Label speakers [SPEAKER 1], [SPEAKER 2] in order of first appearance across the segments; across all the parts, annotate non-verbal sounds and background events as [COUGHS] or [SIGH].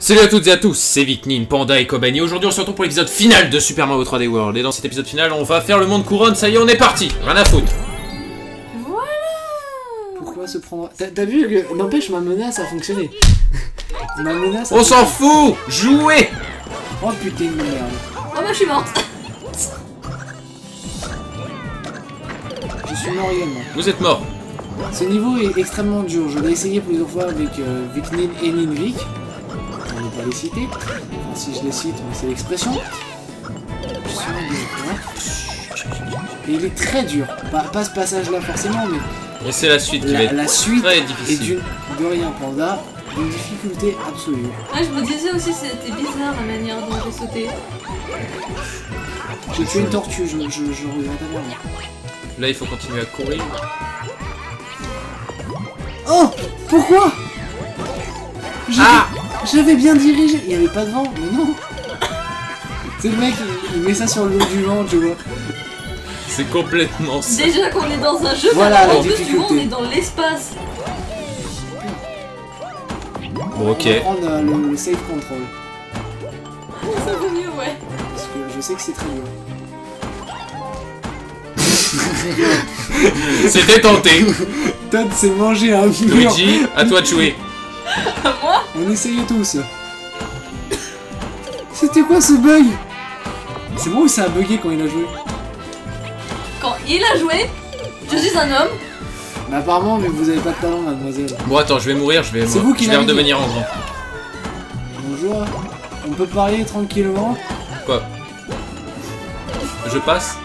[SPEAKER 1] Salut à toutes et à tous, c'est Viknin, Panda et Koben et aujourd'hui on se retrouve pour l'épisode final de Super Mario 3D World. Et dans cet épisode final on va faire le monde couronne, ça y est on est parti, rien à foutre.
[SPEAKER 2] Pourquoi se prendre... T'as t'as vu, le- n'empêche ma menace a fonctionné. [LAUGHS] ma menace a
[SPEAKER 1] On s'en fout. Jouez.
[SPEAKER 2] Oh putain de merde.
[SPEAKER 3] Oh bah je suis morte.
[SPEAKER 2] Je suis mort également.
[SPEAKER 1] Vous êtes mort.
[SPEAKER 2] Ce niveau est extrêmement dur. Je l'ai essayé plusieurs fois avec euh, Viknin et Ninvik. Pas les citer. Enfin, si je les cite, mais c'est l'expression. Et il est très dur. Pas, pas ce passage-là forcément, mais
[SPEAKER 1] Et c'est la suite qui va
[SPEAKER 2] la,
[SPEAKER 1] être
[SPEAKER 2] la suite
[SPEAKER 1] très
[SPEAKER 2] est
[SPEAKER 1] difficile.
[SPEAKER 2] d'une de rien panda, d'une difficulté absolue.
[SPEAKER 3] Ouais je me disais aussi c'était bizarre la manière dont j'ai sauté.
[SPEAKER 2] J'ai tué une tortue, je, je, je regrette.
[SPEAKER 1] Là il faut continuer à courir.
[SPEAKER 2] Oh Pourquoi? J'avais-
[SPEAKER 1] Ah
[SPEAKER 2] J'avais bien dirigé, il n'y avait pas de vent, mais non [LAUGHS] C'est le mec, il, il met ça sur le dos du vent, tu vois.
[SPEAKER 1] C'est complètement ça.
[SPEAKER 3] Déjà qu'on est dans un jeu,
[SPEAKER 2] Voilà, la
[SPEAKER 3] en plus du coup on est dans l'espace.
[SPEAKER 1] Bon
[SPEAKER 2] On va
[SPEAKER 1] ok.
[SPEAKER 2] prendre euh, le, le safe control,
[SPEAKER 3] Ça vaut mieux ouais.
[SPEAKER 2] parce que je sais que c'est très dur. [LAUGHS]
[SPEAKER 1] C'était tenté
[SPEAKER 2] Todd s'est mangé un mur
[SPEAKER 1] Luigi, à toi de jouer. [LAUGHS]
[SPEAKER 3] Moi
[SPEAKER 2] On essayait tous C'était quoi ce bug? C'est moi ou ça a bugué quand il a joué?
[SPEAKER 3] Quand il a joué, je suis un homme.
[SPEAKER 2] Mais apparemment, mais vous avez pas de talent, mademoiselle.
[SPEAKER 1] Bon attends, je vais mourir, je vais,
[SPEAKER 2] C'est vous qui
[SPEAKER 1] je vais redevenir en grand.
[SPEAKER 2] Bonjour, on peut parler tranquillement?
[SPEAKER 1] Quoi? Je passe?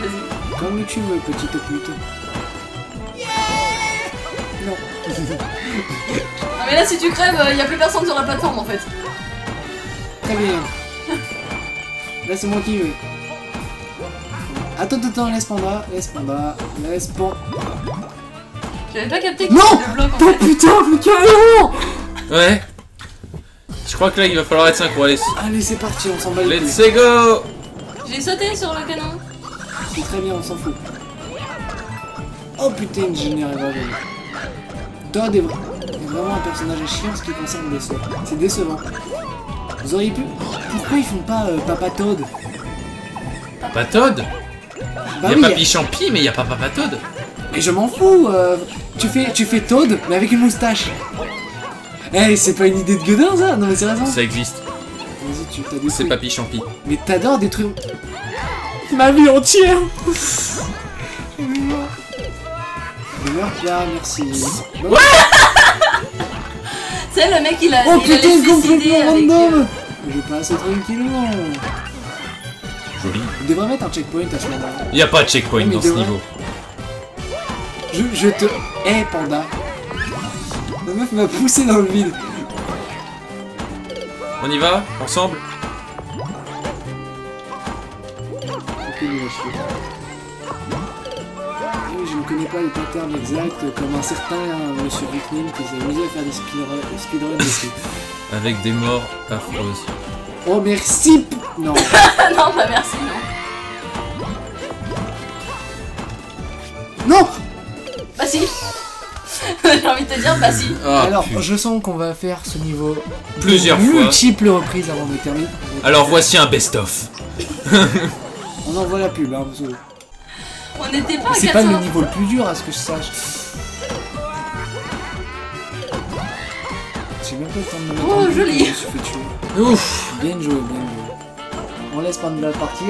[SPEAKER 3] Vas-y.
[SPEAKER 2] Comme tu veux, petite pute. Non.
[SPEAKER 3] Ah mais là si tu crèves, il y a plus personne sur la plateforme en fait.
[SPEAKER 2] Très bien. Là, c'est moi qui veux. Attends, attends, attends, laisse panda, laisse panda, laisse panda.
[SPEAKER 3] J'avais pas capté que
[SPEAKER 2] Non
[SPEAKER 3] c'était deux blocs en
[SPEAKER 2] Oh
[SPEAKER 3] fait.
[SPEAKER 2] putain, carrément
[SPEAKER 1] Ouais. Je crois que là il va falloir être synchro, allez.
[SPEAKER 2] Allez, c'est parti, on s'en bat les
[SPEAKER 1] Let's go
[SPEAKER 3] J'ai sauté sur le canon.
[SPEAKER 2] C'est très bien, on s'en fout. Oh putain, jamais. Todd est, vra- est vraiment un personnage à chier en ce qui concerne les sauts. C'est décevant. Vous auriez pu... Pourquoi ils font pas euh, Papa Todd?
[SPEAKER 1] Papa Todd?
[SPEAKER 2] Bah
[SPEAKER 1] Il y a
[SPEAKER 2] oui,
[SPEAKER 1] Papy Champi, mais il y a pas Papa Todd.
[SPEAKER 2] Mais je m'en fous euh, tu, fais, tu fais Toad, mais avec une moustache Eh, c'est pas une idée de gueudin, ça? Non mais c'est raison
[SPEAKER 1] Ça existe. C'est. Papy Champi.
[SPEAKER 2] Mais t'adores des trucs... Ma vie entière Merci. [LAUGHS] Bon.
[SPEAKER 3] C'est le mec il a,
[SPEAKER 2] Oh
[SPEAKER 3] il a
[SPEAKER 2] putain,
[SPEAKER 3] laissé
[SPEAKER 2] complètement
[SPEAKER 3] céder avec.
[SPEAKER 2] random
[SPEAKER 3] euh,
[SPEAKER 2] Je passe tranquillement
[SPEAKER 1] Joli.
[SPEAKER 2] On devrait mettre un checkpoint à ce moment-là.
[SPEAKER 1] Il y a pas de checkpoint
[SPEAKER 2] Ouais,
[SPEAKER 1] dans ce niveau.
[SPEAKER 2] Je, je te... Eh, panda La meuf m'a poussé dans le vide
[SPEAKER 1] On y va Ensemble?
[SPEAKER 2] Pas les patterns exacts comme un certain euh, monsieur Viknin qui s'est amusé à faire des speedruns dessus.
[SPEAKER 1] Avec des morts affreuses.
[SPEAKER 2] Oh merci Non [LAUGHS]
[SPEAKER 3] non bah merci non.
[SPEAKER 2] Non
[SPEAKER 3] Bah si [LAUGHS] J'ai envie de te dire bah si.
[SPEAKER 1] Ah,
[SPEAKER 2] Alors,
[SPEAKER 1] putain.
[SPEAKER 2] je sens qu'on va faire ce niveau
[SPEAKER 1] Plusieurs fois.
[SPEAKER 2] multiples reprises avant de terminer.
[SPEAKER 1] Alors voici un best-of. [LAUGHS]
[SPEAKER 2] On envoie la pub, hein, parce que
[SPEAKER 3] On n'était pas
[SPEAKER 2] c'est pas
[SPEAKER 3] 400.
[SPEAKER 2] le niveau le plus dur à ce que je sache. J'ai même pas le temps de me mettre
[SPEAKER 3] Oh, joli.
[SPEAKER 2] Je me suis fait tuer.
[SPEAKER 1] Ouf
[SPEAKER 2] Bien joué, bien joué. On laisse Panda partir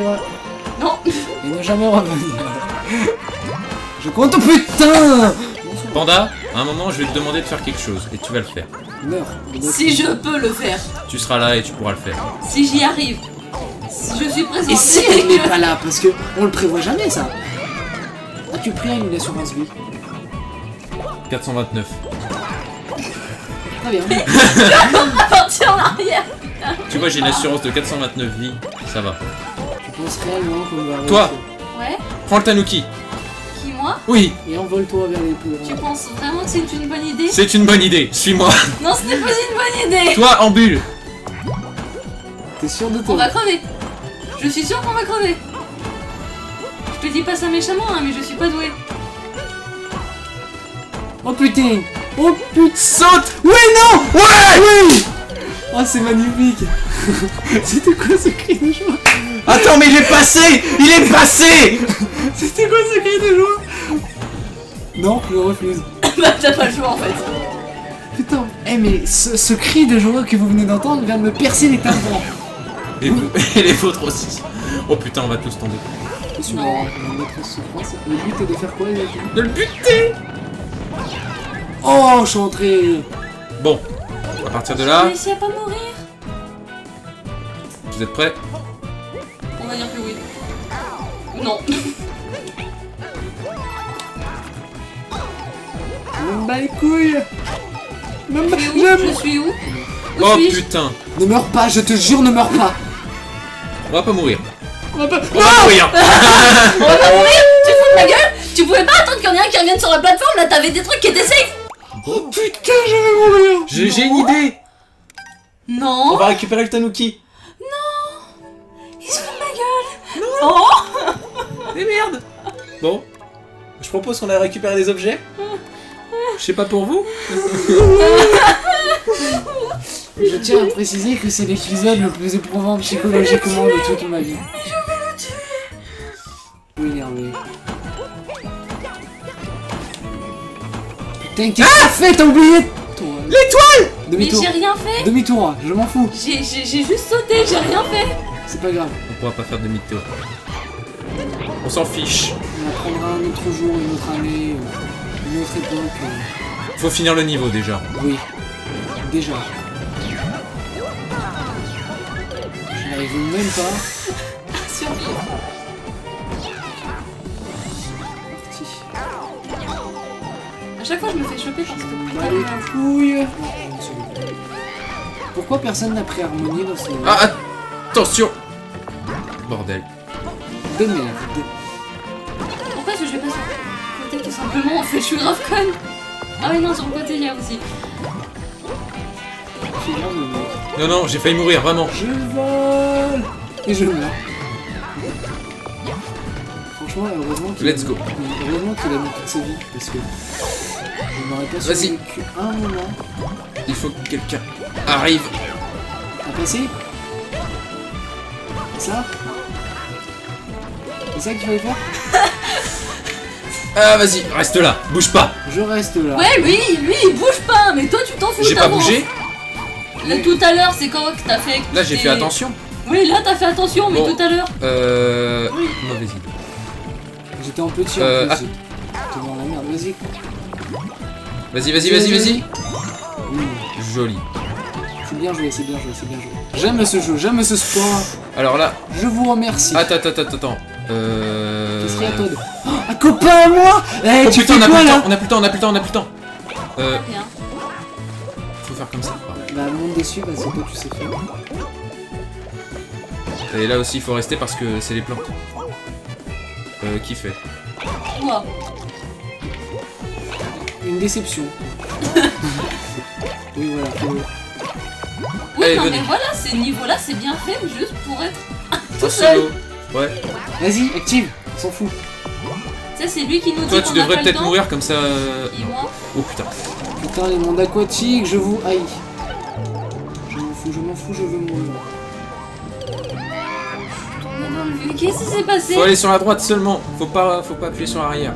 [SPEAKER 3] Non
[SPEAKER 2] et ne jamais revenir. Je compte, putain
[SPEAKER 1] Panda, à un moment je vais te demander de faire quelque chose et tu vas le faire.
[SPEAKER 2] Meurs.
[SPEAKER 3] Si je peux le faire,
[SPEAKER 1] Tu seras là et tu pourras le faire.
[SPEAKER 3] si j'y arrive, si je suis présente.
[SPEAKER 2] Et si elle n'est pas là Parce que on le prévoit jamais, ça. As-tu pris une assurance vie
[SPEAKER 1] 429.
[SPEAKER 2] Très bien. [LAUGHS]
[SPEAKER 3] partir en arrière
[SPEAKER 1] Tu vois, j'ai une assurance de 429 vies, ça va.
[SPEAKER 2] Tu penses réellement qu'on va
[SPEAKER 1] Toi.
[SPEAKER 3] Ouais
[SPEAKER 1] Prends le tanuki.
[SPEAKER 3] Qui moi
[SPEAKER 1] Oui,
[SPEAKER 2] Et envole-toi vers les plus
[SPEAKER 3] Tu penses vraiment que c'est une bonne idée
[SPEAKER 1] c'est une bonne idée. Suis-moi.
[SPEAKER 3] Non ce n'est pas une bonne idée
[SPEAKER 1] Toi, en bulle.
[SPEAKER 2] T'es sûr de
[SPEAKER 3] On
[SPEAKER 2] toi
[SPEAKER 3] va crever Je suis sûre qu'on va crever Je te dis pas ça méchamment hein, mais je suis pas douée.
[SPEAKER 2] Oh putain. Oh putain
[SPEAKER 1] Saute.
[SPEAKER 2] Ouais non. Ouais Oui. Oh, c'est magnifique. [LAUGHS] C'était quoi ce cri de joie?
[SPEAKER 1] Attends, mais il est passé. Il est passé. [LAUGHS]
[SPEAKER 2] C'était quoi ce cri de joie? Non, je refuse. [COUGHS]
[SPEAKER 3] bah t'as pas le choix en fait.
[SPEAKER 2] Putain, eh mais ce, ce cri de joie que vous venez d'entendre vient de me percer les tympans.
[SPEAKER 1] et, [LAUGHS] et les vôtres aussi. Oh putain, on va tous tomber.
[SPEAKER 2] Je notre souffrance. Le but est de faire quoi
[SPEAKER 1] De le buter
[SPEAKER 2] Oh, je suis entré
[SPEAKER 1] Bon, à partir de
[SPEAKER 3] J'ai
[SPEAKER 1] là,
[SPEAKER 3] réussi à pas mourir?
[SPEAKER 1] vous êtes prêts?
[SPEAKER 3] On va dire que oui. Ou Non.
[SPEAKER 2] Je me bats les couilles Me
[SPEAKER 3] Je suis où?
[SPEAKER 2] je-
[SPEAKER 3] Je suis où? Où
[SPEAKER 1] Oh putain
[SPEAKER 2] Ne meurs pas, je te jure, ne meurs pas
[SPEAKER 1] On va pas mourir.
[SPEAKER 2] On va pas...
[SPEAKER 1] On va mourir. [LAUGHS]
[SPEAKER 3] On va pas mourir. Tu te fous de ma gueule Tu pouvais pas attendre qu'il y en ait un qui revienne sur la plateforme là t'avais des trucs qui étaient safe.
[SPEAKER 2] Oh putain, je vais mourir.
[SPEAKER 1] J'ai une idée.
[SPEAKER 3] Non.
[SPEAKER 1] Va récupérer le tanuki.
[SPEAKER 3] Ils se foutent de ma gueule. Non.
[SPEAKER 1] Mais merde. Bon, je propose qu'on aille récupérer des objets. Je sais pas pour vous.
[SPEAKER 2] Je tiens à préciser que c'est l'épisode le plus éprouvant psychologiquement de toute ma vie. Oui. Putain, qu'est-ce que t'as fait T'as oublié Toi.
[SPEAKER 1] L'étoile
[SPEAKER 3] Mais
[SPEAKER 2] Demi-tour.
[SPEAKER 3] j'ai rien fait
[SPEAKER 2] Demi-tour, je m'en fous.
[SPEAKER 3] J'ai juste sauté, j'ai rien fait
[SPEAKER 2] C'est pas grave.
[SPEAKER 1] On pourra pas faire de demi-tour. On s'en fiche.
[SPEAKER 2] On apprendra un autre jour, une autre année, une autre époque. euh.
[SPEAKER 1] Faut finir le niveau déjà.
[SPEAKER 2] Oui. Déjà. Je n'arrive même pas. [LAUGHS]
[SPEAKER 3] Survivre À chaque fois je me fais choper par cette
[SPEAKER 2] Bah
[SPEAKER 3] putain de
[SPEAKER 2] les couilles Pourquoi personne n'a pris harmonie dans ce...
[SPEAKER 1] Ah, attention Bordel.
[SPEAKER 2] De merde.
[SPEAKER 3] Pourquoi est-ce que je vais pas sur le côté tout simplement En fait je suis grave conne Ah oui non sur le côté il y a aussi.
[SPEAKER 1] Non, non, j'ai failli mourir, vraiment.
[SPEAKER 2] Je vole Et je meurs. Franchement, heureusement qu'il
[SPEAKER 1] Let's
[SPEAKER 2] a...
[SPEAKER 1] go.
[SPEAKER 2] Heureusement qu'il a mis toute sa vie, parce que... Je survécu un moment
[SPEAKER 1] Il faut que quelqu'un arrive.
[SPEAKER 2] à passer. Ça? C'est ça qu'il fallait faire? [LAUGHS]
[SPEAKER 1] Ah, vas-y, reste là, bouge pas.
[SPEAKER 2] Je reste là.
[SPEAKER 3] Ouais lui, lui il bouge pas mais toi tu t'en fous
[SPEAKER 1] J'ai pas bougé.
[SPEAKER 3] Là tout à l'heure c'est quand que t'as fait
[SPEAKER 1] Là, j'ai fait attention.
[SPEAKER 3] Oui là t'as fait attention mais
[SPEAKER 1] Bon.
[SPEAKER 3] tout à l'heure.
[SPEAKER 1] Euh.
[SPEAKER 3] Oui.
[SPEAKER 1] Mauvaise idée.
[SPEAKER 2] J'étais en petit
[SPEAKER 1] Euh,
[SPEAKER 2] en
[SPEAKER 1] ah.
[SPEAKER 2] J'étais dans la merde, vas-y.
[SPEAKER 1] Vas-y, vas-y, vas-y, vas-y.
[SPEAKER 2] Oui.
[SPEAKER 1] Joli.
[SPEAKER 2] C'est bien joué, c'est bien joué, c'est bien joué. J'aime ce jeu, j'aime ce sport.
[SPEAKER 1] Alors là,
[SPEAKER 2] Je vous remercie.
[SPEAKER 1] attends, attends, attends, attends. Euh.
[SPEAKER 2] Qu'est-ce qu'il y a, Todd Oh, Un copain à moi Eh,
[SPEAKER 1] Oh
[SPEAKER 2] tu
[SPEAKER 1] putain,
[SPEAKER 2] fais
[SPEAKER 1] on a
[SPEAKER 2] quoi
[SPEAKER 1] plus le temps,
[SPEAKER 2] là
[SPEAKER 1] on a plus le temps, on a plus le temps, on a plus le temps. Euh, faut faire comme ça.
[SPEAKER 2] Bah, monte dessus parce que toi tu sais faire.
[SPEAKER 1] Et là aussi, il faut rester parce que c'est les plantes. Euh, qui fait?
[SPEAKER 3] Toi.
[SPEAKER 2] Une déception. [LAUGHS] oui, voilà. faut-
[SPEAKER 3] Oui
[SPEAKER 1] Allez,
[SPEAKER 3] non
[SPEAKER 1] venez.
[SPEAKER 3] mais voilà ces niveaux là c'est bien fait juste pour être. [LAUGHS]
[SPEAKER 1] En
[SPEAKER 3] seul.
[SPEAKER 1] Ouais.
[SPEAKER 2] Vas-y, active, on s'en fout.
[SPEAKER 3] Tu sais c'est lui qui nous dit
[SPEAKER 1] Toi, tu devrais peut-être mourir comme ça. euh,
[SPEAKER 3] Et moi
[SPEAKER 1] Oh putain.
[SPEAKER 2] Putain, les mondes aquatiques, je vous haïs. Je m'en fous, je m'en fous, je veux mourir.
[SPEAKER 3] Qu'est-ce qui s'est passé
[SPEAKER 1] Faut aller sur la droite seulement. Faut pas, faut pas appuyer sur l'arrière.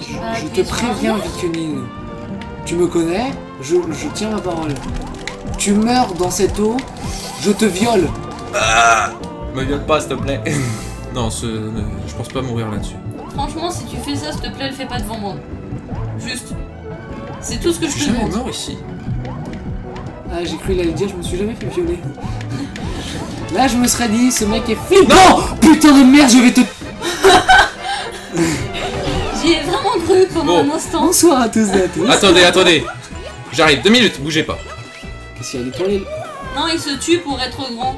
[SPEAKER 2] Je, je te préviens. Vikunine. Tu me connais, je, je tiens ma parole. Tu meurs dans cette eau, je te viole.
[SPEAKER 1] Me viole pas, s'il te plaît. [LAUGHS] non, ce, je pense pas mourir là-dessus.
[SPEAKER 3] Franchement si tu fais ça s'il te plaît le fais pas devant moi. Juste. C'est tout ce que
[SPEAKER 1] Je
[SPEAKER 3] je
[SPEAKER 1] suis
[SPEAKER 3] te
[SPEAKER 1] jamais
[SPEAKER 3] demande.
[SPEAKER 1] mort ici.
[SPEAKER 2] Ah, j'ai cru qu'il allait dire, je me suis jamais fait violer. Là, je me serais dit, ce mec est flippant Putain de merde, je vais te... [LAUGHS]
[SPEAKER 3] J'y ai vraiment cru pendant
[SPEAKER 1] Bon.
[SPEAKER 3] un instant.
[SPEAKER 2] Bonsoir à tous et à tous.
[SPEAKER 1] Attendez, attendez. J'arrive, deux minutes, bougez pas.
[SPEAKER 2] Qu'est-ce qu'il y a l'étoile
[SPEAKER 3] Non, il se tue pour être grand.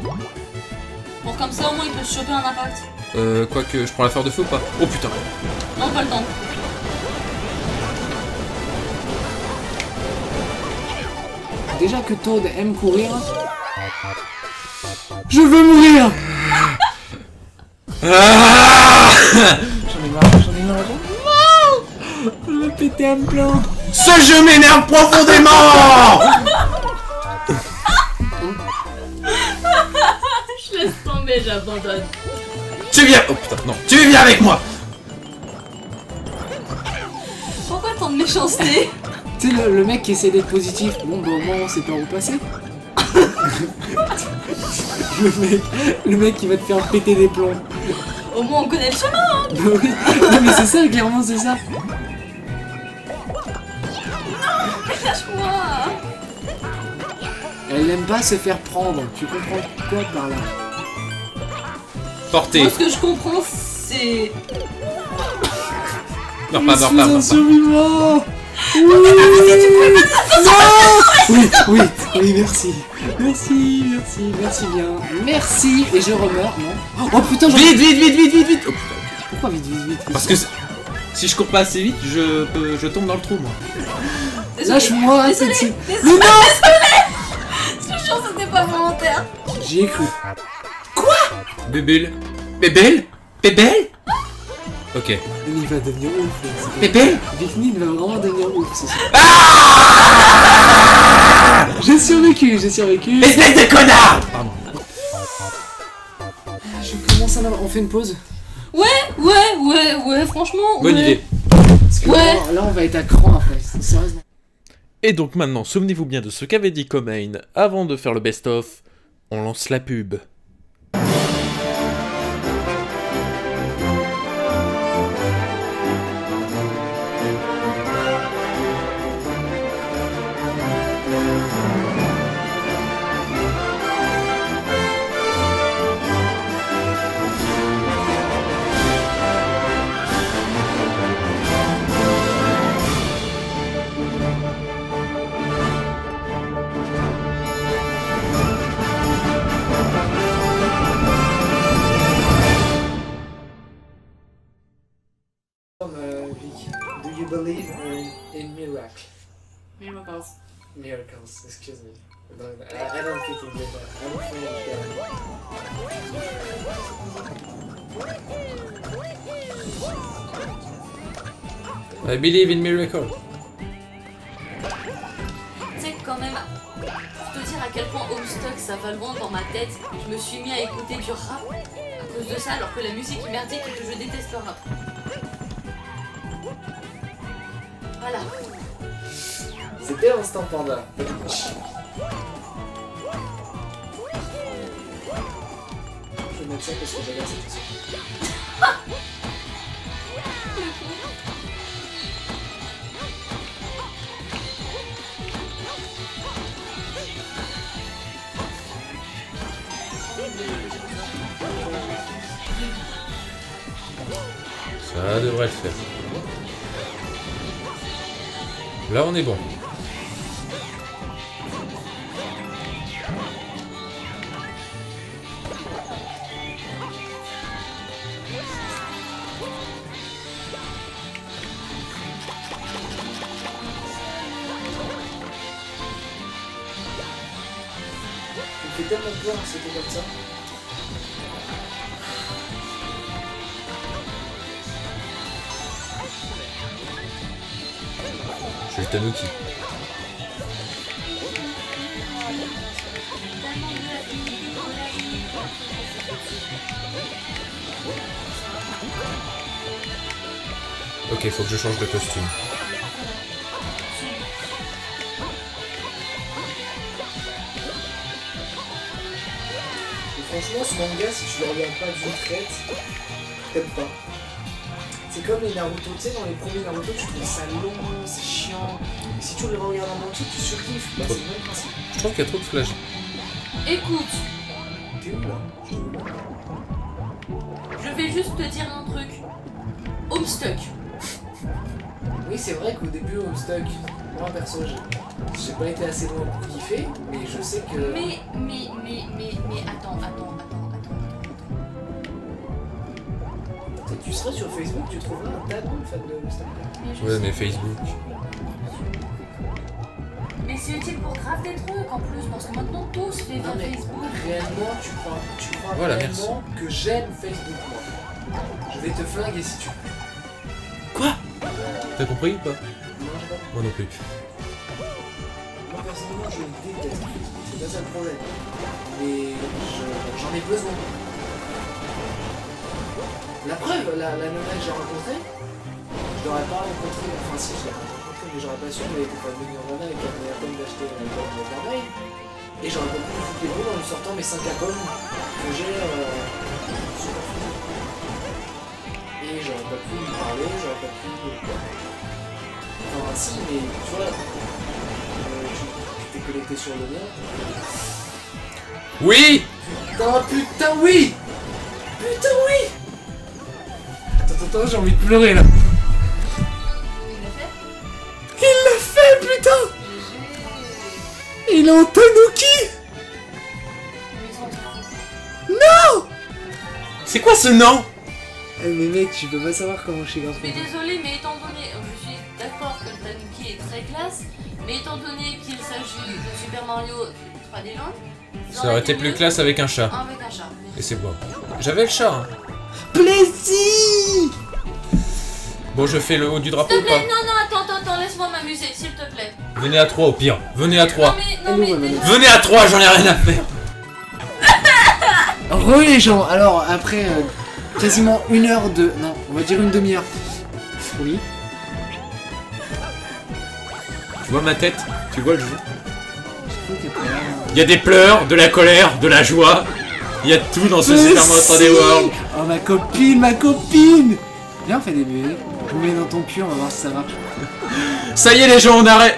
[SPEAKER 3] Pour comme ça, au moins, il peut se choper un impact.
[SPEAKER 1] Euh, quoique, je prends la fleur de feu ou pas? Oh putain.
[SPEAKER 3] Non, pas le temps.
[SPEAKER 2] Déjà que Toad aime courir. Je veux mourir
[SPEAKER 1] Ah
[SPEAKER 2] J'en ai marre, j'en ai marre, j'en ai marre Je vais péter un plan
[SPEAKER 1] Ce jeu m'énerve profondément [LAUGHS]
[SPEAKER 3] Je laisse tomber, j'abandonne.
[SPEAKER 1] Tu viens Oh putain, non. Tu viens avec moi
[SPEAKER 3] Pourquoi tant de méchanceté?
[SPEAKER 2] Tu sais, le, le mec qui essaie d'être positif, bon, bah au moins on sait pas où passer. [LAUGHS] le, mec, le mec qui va te faire péter des plombs.
[SPEAKER 3] Au moins on connaît le chemin.
[SPEAKER 2] Bah oui. Non, mais c'est ça, clairement, c'est ça.
[SPEAKER 3] Lâche-moi.
[SPEAKER 2] Elle n'aime pas se faire prendre. Tu comprends quoi par là?
[SPEAKER 1] Portez.
[SPEAKER 3] Moi, ce que je comprends, c'est.
[SPEAKER 1] Meurs
[SPEAKER 2] Je
[SPEAKER 1] pas, meurs
[SPEAKER 2] suis
[SPEAKER 1] pas, pas.
[SPEAKER 2] survivant Oui Non Oui, oui, oui, merci. Merci, merci, merci bien. Merci, et je remeurs, non? Oh putain, j'en
[SPEAKER 1] Vite, vite, vite, vite, vite, vite Oh.
[SPEAKER 2] Pourquoi vite, vite, vite
[SPEAKER 1] Parce que si je cours pas assez vite, je, peux- je tombe dans le trou, moi.
[SPEAKER 2] Lâche-moi.
[SPEAKER 3] Désolée.
[SPEAKER 2] Mais non
[SPEAKER 3] Je te jure, c'était pas volontaire.
[SPEAKER 2] J'y ai cru.
[SPEAKER 1] Bébel Bébel? Bébel? Ok.
[SPEAKER 2] Mais il va devenir ouf. là, c'est pas-
[SPEAKER 1] Bébel
[SPEAKER 2] Viknin va vraiment devenir ouf, c'est ça. J'ai survécu, j'ai survécu.
[SPEAKER 1] Espèce de connard Pardon.
[SPEAKER 2] Je commence à en avoir- On fait une pause?
[SPEAKER 3] Ouais, ouais, ouais, ouais, franchement.
[SPEAKER 1] Bonne
[SPEAKER 3] ouais.
[SPEAKER 1] idée.
[SPEAKER 2] Parce que
[SPEAKER 3] Ouais.
[SPEAKER 2] là, là, on va être à cran après. Sérieusement.
[SPEAKER 1] Et donc maintenant, souvenez-vous bien de ce qu'avait dit Comain avant de faire le best-of. On lance la pub.
[SPEAKER 2] Excuse me. I, I don't think English. I'm.
[SPEAKER 1] I believe in miracle.
[SPEAKER 3] Tu sais, quand même, pour te dire à quel point Homestuck ça va loin dans ma tête, je me suis mis à écouter du rap à cause de ça, alors que la musique est merdique et que je déteste le rap. Voilà.
[SPEAKER 2] C'était Instant Panda. Je vais mettre ça parce que j'adore cette chanson.
[SPEAKER 1] Ça devrait le faire. Là, on est bon. Change de costume.
[SPEAKER 2] Et franchement, ce manga, si tu le regardes pas d'une traite, t'aimes pas. C'est comme les Naruto, tu sais, dans les premiers Naruto, tu trouves ça long, c'est chiant. Et si tu le regardes en entier, tu surkiffes. Bah, c'est le même principe.
[SPEAKER 1] Je trouve qu'il y a trop de flash.
[SPEAKER 3] Écoute,
[SPEAKER 2] T'es où là?
[SPEAKER 3] Je vais juste te dire un truc. Homestuck.
[SPEAKER 2] Oui, c'est vrai qu'au début, Homestuck, moi perso, j'ai pas été assez loin pour kiffer, mais je sais que.
[SPEAKER 3] Mais, mais, mais, mais, mais, attends, attends, attends, attends, attends.
[SPEAKER 2] Tu seras sur Facebook, tu trouveras un tas de fans de Homestuck.
[SPEAKER 3] Mais
[SPEAKER 1] Ouais, mais Facebook.
[SPEAKER 3] Mais c'est utile pour grave des trucs en plus, parce que maintenant tout se fait via Facebook.
[SPEAKER 2] réellement, tu crois, tu crois
[SPEAKER 1] Voilà, merci.
[SPEAKER 2] réellement que j'aime Facebook, moi. Je vais te flinguer si tu veux.
[SPEAKER 1] T'as compris ou pas
[SPEAKER 2] Non.
[SPEAKER 1] Moi non plus.
[SPEAKER 2] Moi, personnellement, je déteste c'est pas ça le problème. Mais je- j'en ai besoin. La preuve, la, la nana que j'ai rencontrée, je l'aurais pas rencontrée, enfin si, je l'ai rencontrée, mais j'aurais pas su, mais était pas venue en et qu'elle venait à peine d'acheter un album de merveille. Et j'aurais pas pu lui foutre les boules en lui sortant mes 5 albums que j'ai euh, pas pu lui parler, j'aurais pas pu. Enfin, si, mais tu vois, euh, tu t'es connecté sur le mien.
[SPEAKER 1] Oui
[SPEAKER 2] Putain, putain, oui Putain, oui Attends, attends, j'ai envie de pleurer là.
[SPEAKER 3] Il l'a fait
[SPEAKER 2] Il l'a fait, putain. Il est en tanuki Non
[SPEAKER 1] C'est quoi ce nom
[SPEAKER 2] mais mec, tu peux pas savoir comment je suis grave
[SPEAKER 3] Je suis désolée, mais étant donné, euh, je suis d'accord que le Tanuki est très classe, mais étant donné qu'il s'agit de Super Mario 3D Land,
[SPEAKER 1] Ça aurait été plus classe avec un chat.
[SPEAKER 3] Avec un chat.
[SPEAKER 1] Et c'est bon. J'avais le chat. hein.
[SPEAKER 2] Plaisir
[SPEAKER 1] Bon, je fais le haut du drapeau
[SPEAKER 3] S'il
[SPEAKER 1] ou
[SPEAKER 3] te plaît,
[SPEAKER 1] pas
[SPEAKER 3] non, non, attends, attends, attends, laisse-moi m'amuser, s'il te plaît.
[SPEAKER 1] Venez à 3 au pire. Venez à 3.
[SPEAKER 3] Non, mais, non, mais,
[SPEAKER 1] Venez à 3, j'en ai rien à faire.
[SPEAKER 2] Re les gens, alors après euh, quasiment une heure de... Non, on va dire une demi-heure. Oui.
[SPEAKER 1] Tu vois ma tête? Tu vois le jeu?
[SPEAKER 2] Là,
[SPEAKER 1] Il y a des pleurs, de la colère, de la joie. Il y a tout dans ce
[SPEAKER 2] Mais
[SPEAKER 1] Super Mario 3D
[SPEAKER 2] si
[SPEAKER 1] World.
[SPEAKER 2] Oh ma copine, ma copine Viens on fait des bébés. Je vous mets dans ton cul, on va voir si ça marche.
[SPEAKER 1] Ça y est les gens, on a, ré-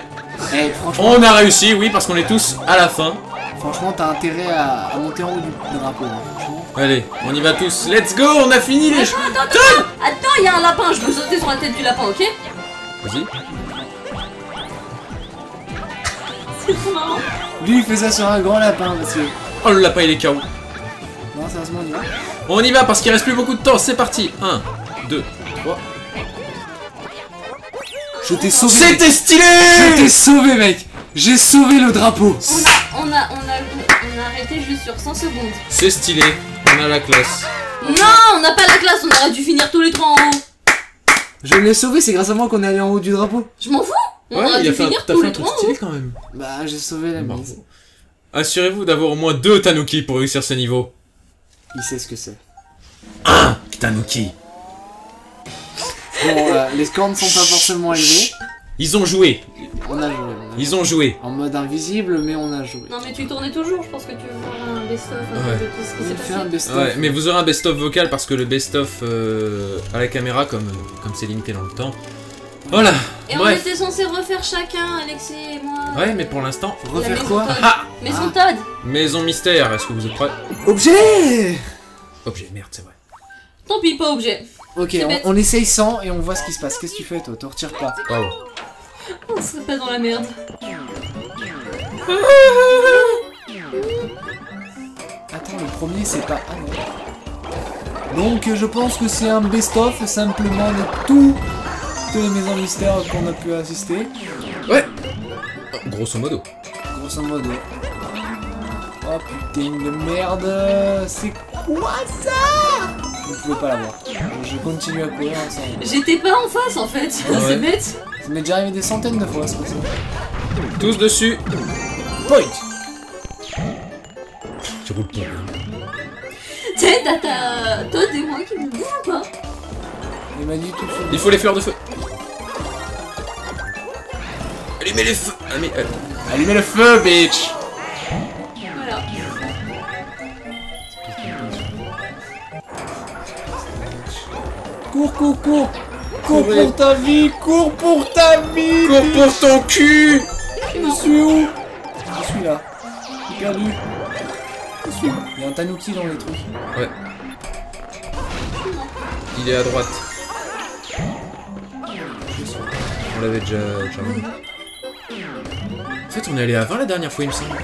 [SPEAKER 2] Eh franchement,
[SPEAKER 1] on a réussi, oui, parce qu'on est tous à la fin.
[SPEAKER 2] Franchement t'as intérêt à, à monter en haut du drapeau. hein, franchement.
[SPEAKER 1] Allez, on y va tous. Let's go, on a fini les...
[SPEAKER 3] Attends, attends, attends, attends, il y a un lapin, je veux sauter sur la tête du lapin, ok
[SPEAKER 1] Vas-y.
[SPEAKER 3] C'est trop marrant.
[SPEAKER 2] Lui il fait ça sur un grand lapin parce que...
[SPEAKER 1] Oh le lapin il est KO.
[SPEAKER 2] Non sérieusement on y va
[SPEAKER 1] On y va parce qu'il reste plus beaucoup de temps, c'est parti. 1, 2, 3.
[SPEAKER 2] Je t'ai sauvé.
[SPEAKER 1] C'était stylé
[SPEAKER 2] Je t'ai sauvé mec J'ai sauvé le drapeau
[SPEAKER 3] On a, on a, on a, on a arrêté juste sur 100 secondes.
[SPEAKER 1] C'est stylé, on a la classe.
[SPEAKER 3] Non, on n'a pas la classe, on aurait dû finir tous les trois en haut.
[SPEAKER 2] Je l'ai sauvé, c'est grâce à moi qu'on est allé en haut du drapeau.
[SPEAKER 3] Je m'en fous. On
[SPEAKER 1] Ouais,
[SPEAKER 3] aurait
[SPEAKER 1] il
[SPEAKER 3] dû
[SPEAKER 1] a fait un,
[SPEAKER 3] finir
[SPEAKER 1] t'as
[SPEAKER 3] tous
[SPEAKER 1] fait un
[SPEAKER 3] les
[SPEAKER 1] truc
[SPEAKER 3] trois en
[SPEAKER 1] stylé
[SPEAKER 3] haut.
[SPEAKER 1] quand même.
[SPEAKER 2] Bah j'ai sauvé la mise.
[SPEAKER 1] Assurez-vous d'avoir au moins deux Tanuki pour réussir ce niveau.
[SPEAKER 2] Il sait ce que c'est.
[SPEAKER 1] Un Tanuki.
[SPEAKER 2] Bon, euh, les scores ne sont pas forcément élevés.
[SPEAKER 1] Ils ont joué,
[SPEAKER 2] On a joué. on a-
[SPEAKER 1] ils ont joué.
[SPEAKER 2] En mode invisible, mais on a joué.
[SPEAKER 3] Non mais tu tournais toujours, je pense que tu veux voir un best-of un peu
[SPEAKER 1] Ouais.
[SPEAKER 3] de tout ce qui s'est
[SPEAKER 2] un
[SPEAKER 3] passé.
[SPEAKER 2] best-of.
[SPEAKER 1] Ouais, mais vous aurez un best-of vocal parce que le best-of euh, à la caméra, comme comme c'est limité dans le temps. Voilà,
[SPEAKER 3] Et on était censé refaire chacun, Alexis et moi.
[SPEAKER 1] Ouais, mais pour l'instant,
[SPEAKER 2] Refaire quoi
[SPEAKER 3] Todd.
[SPEAKER 1] Ah
[SPEAKER 3] Maison Todd.
[SPEAKER 1] maison mystère, est-ce que vous êtes prêts
[SPEAKER 2] Objet
[SPEAKER 1] Objet, merde, c'est vrai.
[SPEAKER 3] Tant pis, pas objet.
[SPEAKER 2] Ok, on, essaye sans et on voit ce qui se passe. Qu'est-ce que tu fais toi? Te retire pas.
[SPEAKER 1] Waouh. [LAUGHS]
[SPEAKER 3] On serait pas dans la merde. [LAUGHS]
[SPEAKER 2] Attends, le premier c'est pas. Ah non. Donc je pense que c'est un best-of simplement de tout toutes les maisons mystères qu'on a pu assister.
[SPEAKER 1] Ouais Grosso modo.
[SPEAKER 2] Grosso modo. Oh putain de merde C'est quoi ça? Vous pouvez pas l'avoir. Je, je continue à courir sans...
[SPEAKER 3] J'étais pas en face en fait, [LAUGHS]
[SPEAKER 1] Ouais.
[SPEAKER 3] c'est bête.
[SPEAKER 2] Ça m'est déjà arrivé des centaines de fois ce truc.
[SPEAKER 1] Tous dessus.
[SPEAKER 2] Point
[SPEAKER 1] Tu roules pour rien.
[SPEAKER 3] T'sais, t'as ta Todd et moi qui ne bougent pas.
[SPEAKER 2] Il m'a dit tout de suite.
[SPEAKER 1] Il faut les fleurs de feu. Allumez les feux Allumez- euh,
[SPEAKER 2] Allumez le feu, bitch
[SPEAKER 3] Voilà.
[SPEAKER 2] Cours, cours, cours Cours pour ta vie Cours pour ta vie
[SPEAKER 1] Cours pour ton cul
[SPEAKER 2] Je suis où? Je suis là. Je suis perdu. Je suis. Il y a un tanuki dans les trucs.
[SPEAKER 1] Ouais. Il est à droite. On l'avait déjà, déjà. En fait, on est allé à 20 la dernière fois, il me semble.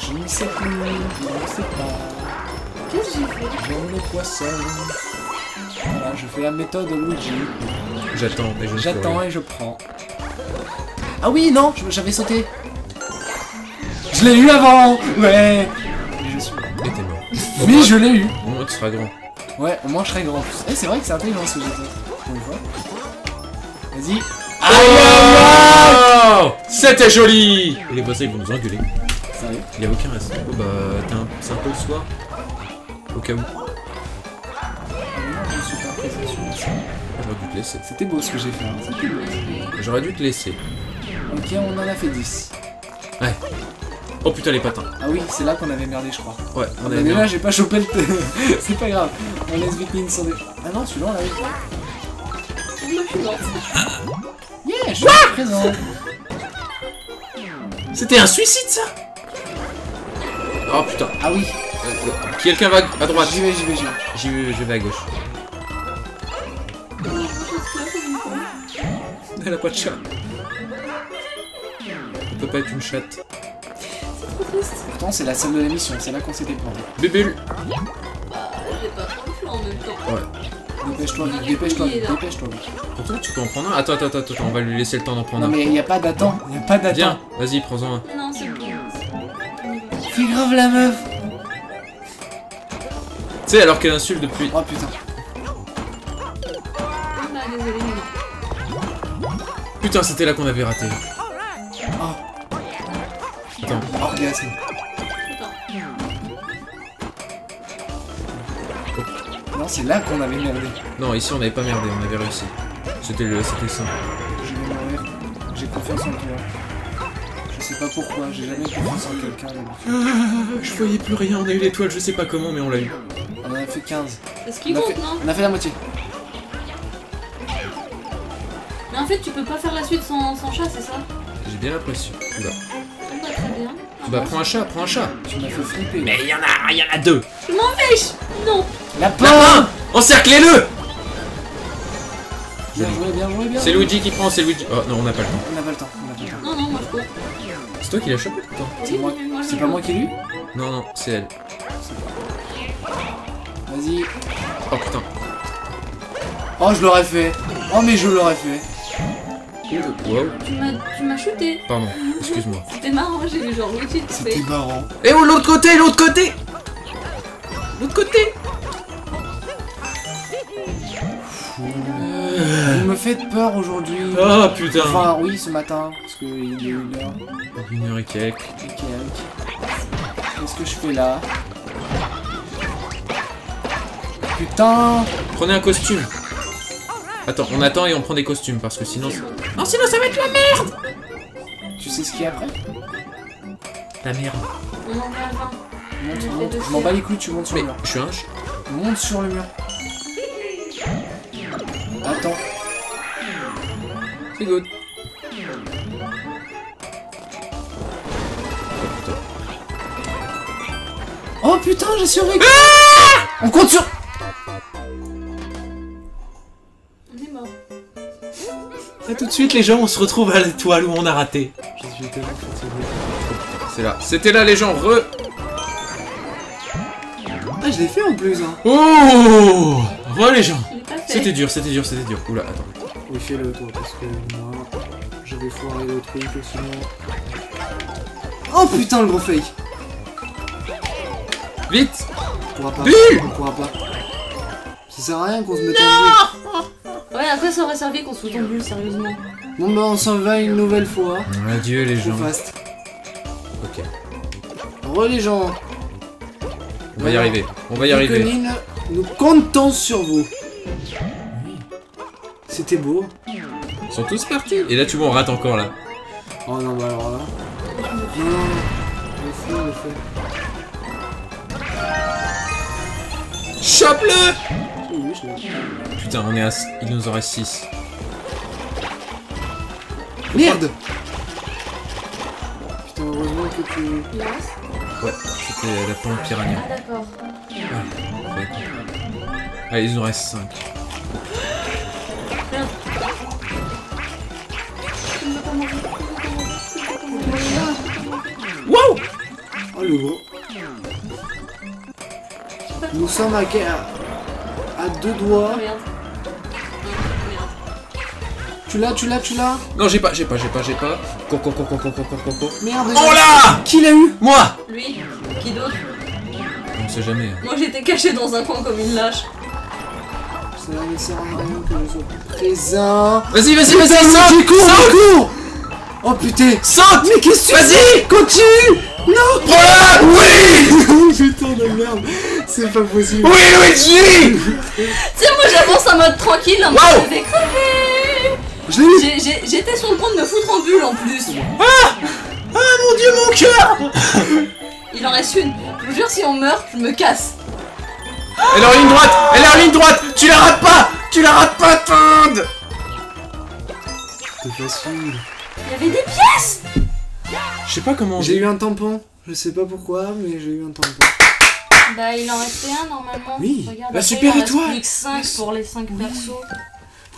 [SPEAKER 2] Je ne sais plus. Je ne sais pas.
[SPEAKER 3] Qu'est-ce que j'ai fait?
[SPEAKER 2] Poissons. Voilà, je fais la méthode Luigi.
[SPEAKER 1] J'attends, et je
[SPEAKER 2] J'attends et je prends. Ah oui, non, j'avais sauté. Je l'ai eu avant Ouais Et je suis...
[SPEAKER 1] Et t'es mort.
[SPEAKER 2] Oui, je l'ai eu
[SPEAKER 1] Au moins, tu seras grand.
[SPEAKER 2] Ouais, au moins je serai grand. Eh, c'est vrai que c'est intelligent ce fois. Vas-y.
[SPEAKER 1] Oh C'était joli Et les voisins, ils vont nous engueuler.
[SPEAKER 2] Sérieux?
[SPEAKER 1] Il y a aucun reste. Oh bah, c'est un peu le soir. Au cas où. J'aurais dû te laisser.
[SPEAKER 2] C'était beau ce que j'ai fait. hein.
[SPEAKER 1] J'aurais dû te laisser.
[SPEAKER 2] Ok, on en a fait 10.
[SPEAKER 1] Oh putain, les patins.
[SPEAKER 2] Ah oui, c'est là qu'on avait merdé, je crois.
[SPEAKER 1] Ouais, on
[SPEAKER 2] Mais
[SPEAKER 1] avait
[SPEAKER 2] là,
[SPEAKER 1] bien.
[SPEAKER 2] j'ai pas chopé le. [LAUGHS] c'est pas grave. On laisse sans dé. Ah non, celui-là, on l'a eu.
[SPEAKER 3] Je suis morte.
[SPEAKER 2] Yeah, je suis présent.
[SPEAKER 1] C'était un suicide, ça? Oh putain.
[SPEAKER 2] Ah oui,
[SPEAKER 1] Euh, Quelqu'un va à droite.
[SPEAKER 2] j'y vais, j'y vais, j'y vais.
[SPEAKER 1] J'y vais, je vais à gauche. Elle a pas de chat. On peut pas être une chatte.
[SPEAKER 2] Pourtant, c'est la salle de la mission, c'est là qu'on s'était planté.
[SPEAKER 1] Bébule
[SPEAKER 3] Bah, j'ai pas trop le choix en même temps.
[SPEAKER 1] Ouais.
[SPEAKER 2] Dépêche-toi, dépêche-toi, dépêche-toi.
[SPEAKER 1] Pourtant, tu peux en prendre un. Attends, attends, attends, attends, on va lui laisser le temps d'en prendre
[SPEAKER 2] Non,
[SPEAKER 1] un.
[SPEAKER 2] mais y a pas d'attente, y a pas
[SPEAKER 1] Viens,
[SPEAKER 2] d'attente.
[SPEAKER 1] vas-y, prends-en un.
[SPEAKER 3] Non, c'est bon.
[SPEAKER 2] Fais grave la meuf.
[SPEAKER 1] Tu sais, alors qu'elle insulte depuis.
[SPEAKER 2] Oh putain.
[SPEAKER 1] Putain, c'était là qu'on avait raté.
[SPEAKER 2] Oh,
[SPEAKER 1] Attends,
[SPEAKER 2] orgasme.
[SPEAKER 3] Putain.
[SPEAKER 2] Non, c'est là qu'on avait merdé.
[SPEAKER 1] non, ici on avait pas merdé, on avait réussi. C'était le, c'était ça.
[SPEAKER 2] J'ai confiance en toi. Je sais pas pourquoi, j'ai jamais confiance en quelqu'un. d'habitude.
[SPEAKER 1] Je voyais plus rien, on a eu l'étoile, je sais pas comment, mais on l'a eu.
[SPEAKER 2] On en a fait 15.
[SPEAKER 3] C'est ce qui
[SPEAKER 2] On a,
[SPEAKER 3] compte,
[SPEAKER 2] fait,
[SPEAKER 3] non?
[SPEAKER 2] on a fait la moitié.
[SPEAKER 3] En fait, tu peux pas faire la suite sans, sans chat, c'est ça
[SPEAKER 1] J'ai bien l'impression. Oula.
[SPEAKER 3] Ah bah, très bien.
[SPEAKER 1] Bah, prends un chat, prends un chat.
[SPEAKER 2] Tu m'as fait flipper.
[SPEAKER 1] Mais il y en a, il y en a deux.
[SPEAKER 3] Je m'en fiche Non
[SPEAKER 2] Lapin
[SPEAKER 1] Lapin Encerclez-le
[SPEAKER 2] Bien joué, bien joué, bien
[SPEAKER 1] C'est. Luigi qui prend, c'est Luigi. Oh non, on n'a pas le temps.
[SPEAKER 2] On n'a pas le temps, on n'a pas le temps.
[SPEAKER 3] Non, non, moi je cours.
[SPEAKER 1] C'est toi qui l'as chopé.
[SPEAKER 2] C'est moi, c'est pas moi qui l'ai eu
[SPEAKER 1] Non, non, c'est elle.
[SPEAKER 2] Vas-y.
[SPEAKER 1] Oh putain.
[SPEAKER 2] Oh, je l'aurais fait. Oh, mais je l'aurais fait.
[SPEAKER 1] Wow.
[SPEAKER 3] Tu m'as tu m'as shooté.
[SPEAKER 1] Pardon, excuse-moi. [LAUGHS]
[SPEAKER 3] C'était marrant, j'ai vu genre
[SPEAKER 2] C'était marrant.
[SPEAKER 1] Eh oh, l'autre côté, l'autre côté L'autre côté
[SPEAKER 2] Vous me faites peur aujourd'hui.
[SPEAKER 1] Oh putain
[SPEAKER 2] Enfin, oui, ce matin, parce qu'il est une heure
[SPEAKER 1] Une heure et quelques.
[SPEAKER 2] et quelques. Qu'est-ce que je fais là? Putain
[SPEAKER 1] Prenez un costume. Attends, on attend et on prend des costumes parce que sinon. Non, sinon ça va être la merde
[SPEAKER 2] Tu sais ce qu'il y a après
[SPEAKER 1] La merde.
[SPEAKER 3] On en 20.
[SPEAKER 2] Monte, monte. Je m'en bats les couilles, tu montes sur
[SPEAKER 1] Mais
[SPEAKER 2] le mur.
[SPEAKER 1] je suis un ch...
[SPEAKER 2] Monte sur le mur. Attends.
[SPEAKER 1] C'est good.
[SPEAKER 2] Oh putain, j'ai survécu On compte sur...
[SPEAKER 1] de suite les gens, on se retrouve à l'étoile où on a raté.
[SPEAKER 2] Je suis tellement fatigué.
[SPEAKER 1] C'est là. C'était là les gens, re...
[SPEAKER 2] Ah, je l'ai fait en plus, hein.
[SPEAKER 1] Oh Re les gens. C'était dur, c'était dur, c'était dur. Oula, attends.
[SPEAKER 2] Oui, fais-le toi, parce que moi, je vais foirer le truc, sinon... Oh putain, le gros fake
[SPEAKER 1] Vite
[SPEAKER 2] On pourra pas.
[SPEAKER 1] Bulle
[SPEAKER 2] On pourra pas. Ça sert à rien qu'on se mette en bulle.
[SPEAKER 3] Ouais, à quoi ça aurait servi qu'on se foute en bulle, sérieusement
[SPEAKER 2] Bon bah on s'en va une nouvelle fois.
[SPEAKER 1] Adieu les gens.
[SPEAKER 2] fast.
[SPEAKER 1] Ok.
[SPEAKER 2] Re les gens.
[SPEAKER 1] On va y arriver. On va y arriver.
[SPEAKER 2] Nicoline, nous comptons sur vous. C'était beau.
[SPEAKER 1] Ils sont tous partis. Et là tu vois on rate encore là.
[SPEAKER 2] Oh non, bah alors là. Non, non, le feu, le feu.
[SPEAKER 1] Chope-le Putain, on est à... Il nous en reste 6.
[SPEAKER 2] Merde Putain, heureusement que tu.
[SPEAKER 1] Ouais, c'était la pompe piranha.
[SPEAKER 3] Ah, d'accord.
[SPEAKER 1] Allez, il nous reste 5.
[SPEAKER 3] Merde. Tu ne veux pas manger, tu ne veux pas manger, tu ne veux pas manger.
[SPEAKER 1] Wow
[SPEAKER 2] Oh le gros. Nous sommes à, à deux doigts.
[SPEAKER 3] Oh merde. Oh.
[SPEAKER 2] Tu l'as, tu l'as, tu l'as?
[SPEAKER 1] Non, j'ai pas, j'ai pas, j'ai pas, j'ai pas. Coco.
[SPEAKER 2] Merde.
[SPEAKER 1] Oh là
[SPEAKER 2] Qui l'a eu?
[SPEAKER 1] Moi
[SPEAKER 3] Lui Qui d'autre?
[SPEAKER 1] On sait jamais. hein.
[SPEAKER 3] Moi j'étais cachée dans un coin comme une lâche.
[SPEAKER 2] Ça ne sert à rien que je sois présent.
[SPEAKER 1] Vas-y, vas-y, vas-y, saute
[SPEAKER 2] cours,
[SPEAKER 1] Saute
[SPEAKER 2] cours Oh putain
[SPEAKER 1] Saute
[SPEAKER 2] Mais qu'est-ce que tu
[SPEAKER 1] Vas-y
[SPEAKER 2] Continue
[SPEAKER 1] Prends-la [LAUGHS] Oui
[SPEAKER 2] Putain de merde, c'est pas possible.
[SPEAKER 1] Oui, Luigi [LAUGHS]
[SPEAKER 3] Tu sais, moi j'avance en mode tranquille, en mode
[SPEAKER 1] Wow.
[SPEAKER 3] je vais crever. J'étais sur le point de me foutre en bulle en plus.
[SPEAKER 1] Ah mon dieu, mon cœur [LAUGHS]
[SPEAKER 3] Il en reste une. Je vous jure, si on meurt, je me casse.
[SPEAKER 1] Elle est en ligne droite Elle est en ligne droite Tu la rates pas Tu la rates pas, Tinde
[SPEAKER 2] C'est facile.
[SPEAKER 3] Il y avait des pièces
[SPEAKER 1] Je sais pas comment
[SPEAKER 2] J'ai eu un tampon. Je sais pas pourquoi, mais j'ai eu un tampon.
[SPEAKER 3] Bah, il en restait un normalement.
[SPEAKER 2] Oui,
[SPEAKER 3] Regarde,
[SPEAKER 2] la
[SPEAKER 3] après,
[SPEAKER 2] super
[SPEAKER 3] il en reste
[SPEAKER 2] étoile.
[SPEAKER 3] plus que 5 pour les 5 persos.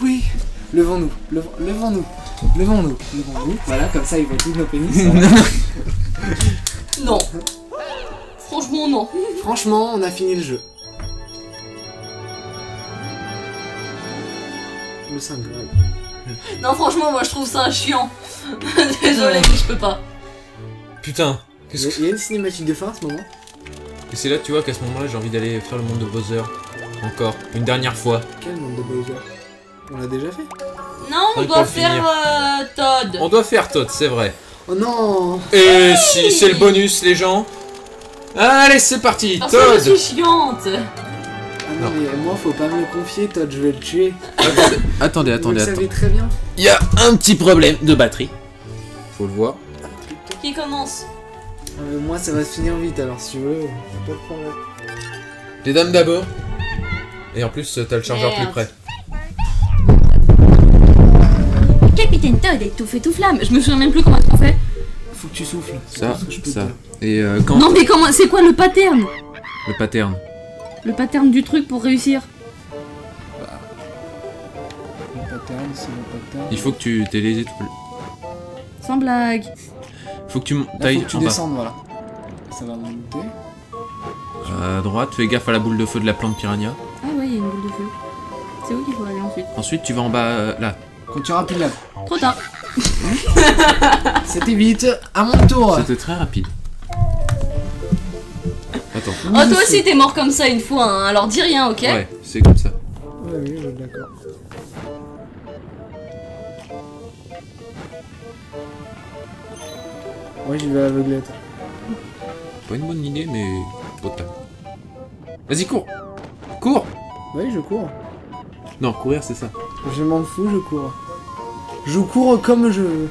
[SPEAKER 2] Oui. Levons-nous. Levons- Levons-nous. Levons-nous. Levons-nous. Voilà, comme ça, ils voient tous nos pénis. Voilà.
[SPEAKER 3] Non. Franchement, non.
[SPEAKER 2] Franchement, on a fini le jeu. Le 5 grave.
[SPEAKER 3] Non, franchement, moi je trouve ça chiant. [LAUGHS] Désolé, mais je peux pas.
[SPEAKER 1] Putain
[SPEAKER 2] il y a une cinématique de fin à ce moment
[SPEAKER 1] Et c'est là, tu vois, qu'à ce moment-là, j'ai envie d'aller faire le monde de Bowser. Encore. Une dernière fois.
[SPEAKER 2] Quel monde de Bowser? On l'a déjà fait?
[SPEAKER 3] Non, on doit faire euh, Todd.
[SPEAKER 1] On doit faire Todd, c'est vrai.
[SPEAKER 2] Oh non
[SPEAKER 1] Et si c'est le bonus, les gens Allez, c'est parti
[SPEAKER 3] Parce que je
[SPEAKER 1] Todd
[SPEAKER 3] suis chiante.
[SPEAKER 2] Ah non, mais moi, faut pas me le confier, Todd, je vais le tuer.
[SPEAKER 1] Attendez, attendez,
[SPEAKER 2] Vous
[SPEAKER 1] attendez.
[SPEAKER 2] savez très bien.
[SPEAKER 1] Il y a un petit problème de batterie. Faut le voir.
[SPEAKER 3] Qui commence?
[SPEAKER 2] Mais moi, ça va se finir vite, alors si tu veux, pas de problème.
[SPEAKER 1] Les dames d'abord. Et en plus, t'as le chargeur
[SPEAKER 3] Merde.
[SPEAKER 1] plus près.
[SPEAKER 3] Capitaine Todd est tout fait tout flamme. Je me souviens même plus comment on fait.
[SPEAKER 2] Faut que tu souffles.
[SPEAKER 1] Ça,
[SPEAKER 2] que je peux
[SPEAKER 1] ça.
[SPEAKER 2] te.
[SPEAKER 1] Et euh, quand
[SPEAKER 3] Non, mais comment C'est quoi le pattern?
[SPEAKER 1] Le pattern.
[SPEAKER 3] Le pattern du truc pour réussir
[SPEAKER 2] Le pattern, c'est le pattern.
[SPEAKER 1] Il faut que tu t'aies les étoiles.
[SPEAKER 3] Sans blague.
[SPEAKER 1] Faut que tu m-
[SPEAKER 2] Là,
[SPEAKER 1] t'ailles
[SPEAKER 2] faut que tu descendes, voilà. Ça va monter.
[SPEAKER 1] À droite, fais gaffe à la boule de feu de la plante piranha.
[SPEAKER 3] Ah ouais, il y a une boule de feu. C'est où qu'il faut aller ensuite
[SPEAKER 1] Ensuite, tu vas en bas, euh, là.
[SPEAKER 2] Quand tu auras plus de lave.
[SPEAKER 3] Trop tard. [LAUGHS]
[SPEAKER 2] C'était vite, à mon tour.
[SPEAKER 1] C'était très rapide. Attends.
[SPEAKER 3] Oh, toi aussi t'es mort comme ça une fois, hein, alors dis rien, ok
[SPEAKER 1] Ouais, c'est comme ça.
[SPEAKER 2] Ouais, oui, ouais, d'accord. Ouais, j'y vais à l'aveuglette.
[SPEAKER 1] Pas une bonne idée, mais potable. Vas-y, cours Cours
[SPEAKER 2] Oui, je cours.
[SPEAKER 1] Non, courir, c'est ça.
[SPEAKER 2] Je m'en fous, je cours. Je cours comme je veux.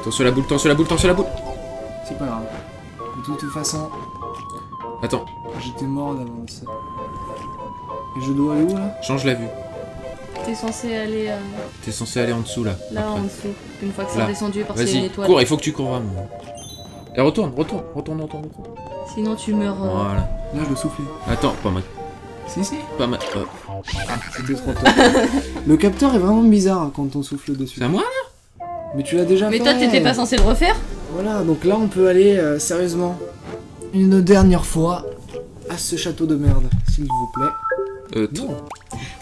[SPEAKER 1] Attention à la boule, attention à la boule, attention à la boule
[SPEAKER 2] C'est pas grave. De toute façon,
[SPEAKER 1] Attends,
[SPEAKER 2] j'étais mort d'avance. Et je dois aller où là?
[SPEAKER 1] Change la vue.
[SPEAKER 3] T'es censé aller euh,
[SPEAKER 1] T'es censé aller en dessous, là.
[SPEAKER 3] là
[SPEAKER 1] après.
[SPEAKER 3] en dessous. Une fois que c'est
[SPEAKER 1] Là.
[SPEAKER 3] redescendu parce qu'il y a une étoile.
[SPEAKER 1] cours, il faut que tu cours vraiment. Et retourne, retourne, retourne, retourne, retourne.
[SPEAKER 3] Sinon tu meurs. euh,
[SPEAKER 1] Voilà.
[SPEAKER 2] Là, je dois souffler.
[SPEAKER 1] Attends, pas mal.
[SPEAKER 2] Si, si.
[SPEAKER 1] Pas mal. euh,
[SPEAKER 2] Ah, c'était trop tôt. [LAUGHS] Le capteur est vraiment bizarre hein, quand on souffle dessus.
[SPEAKER 1] C'est à moi
[SPEAKER 2] Mais tu l'as déjà
[SPEAKER 3] Mais
[SPEAKER 2] fait.
[SPEAKER 3] toi t'étais pas censé le refaire?
[SPEAKER 2] Voilà, donc là on peut aller euh, sérieusement une dernière fois à ce château de merde, s'il vous plaît.
[SPEAKER 1] Euh.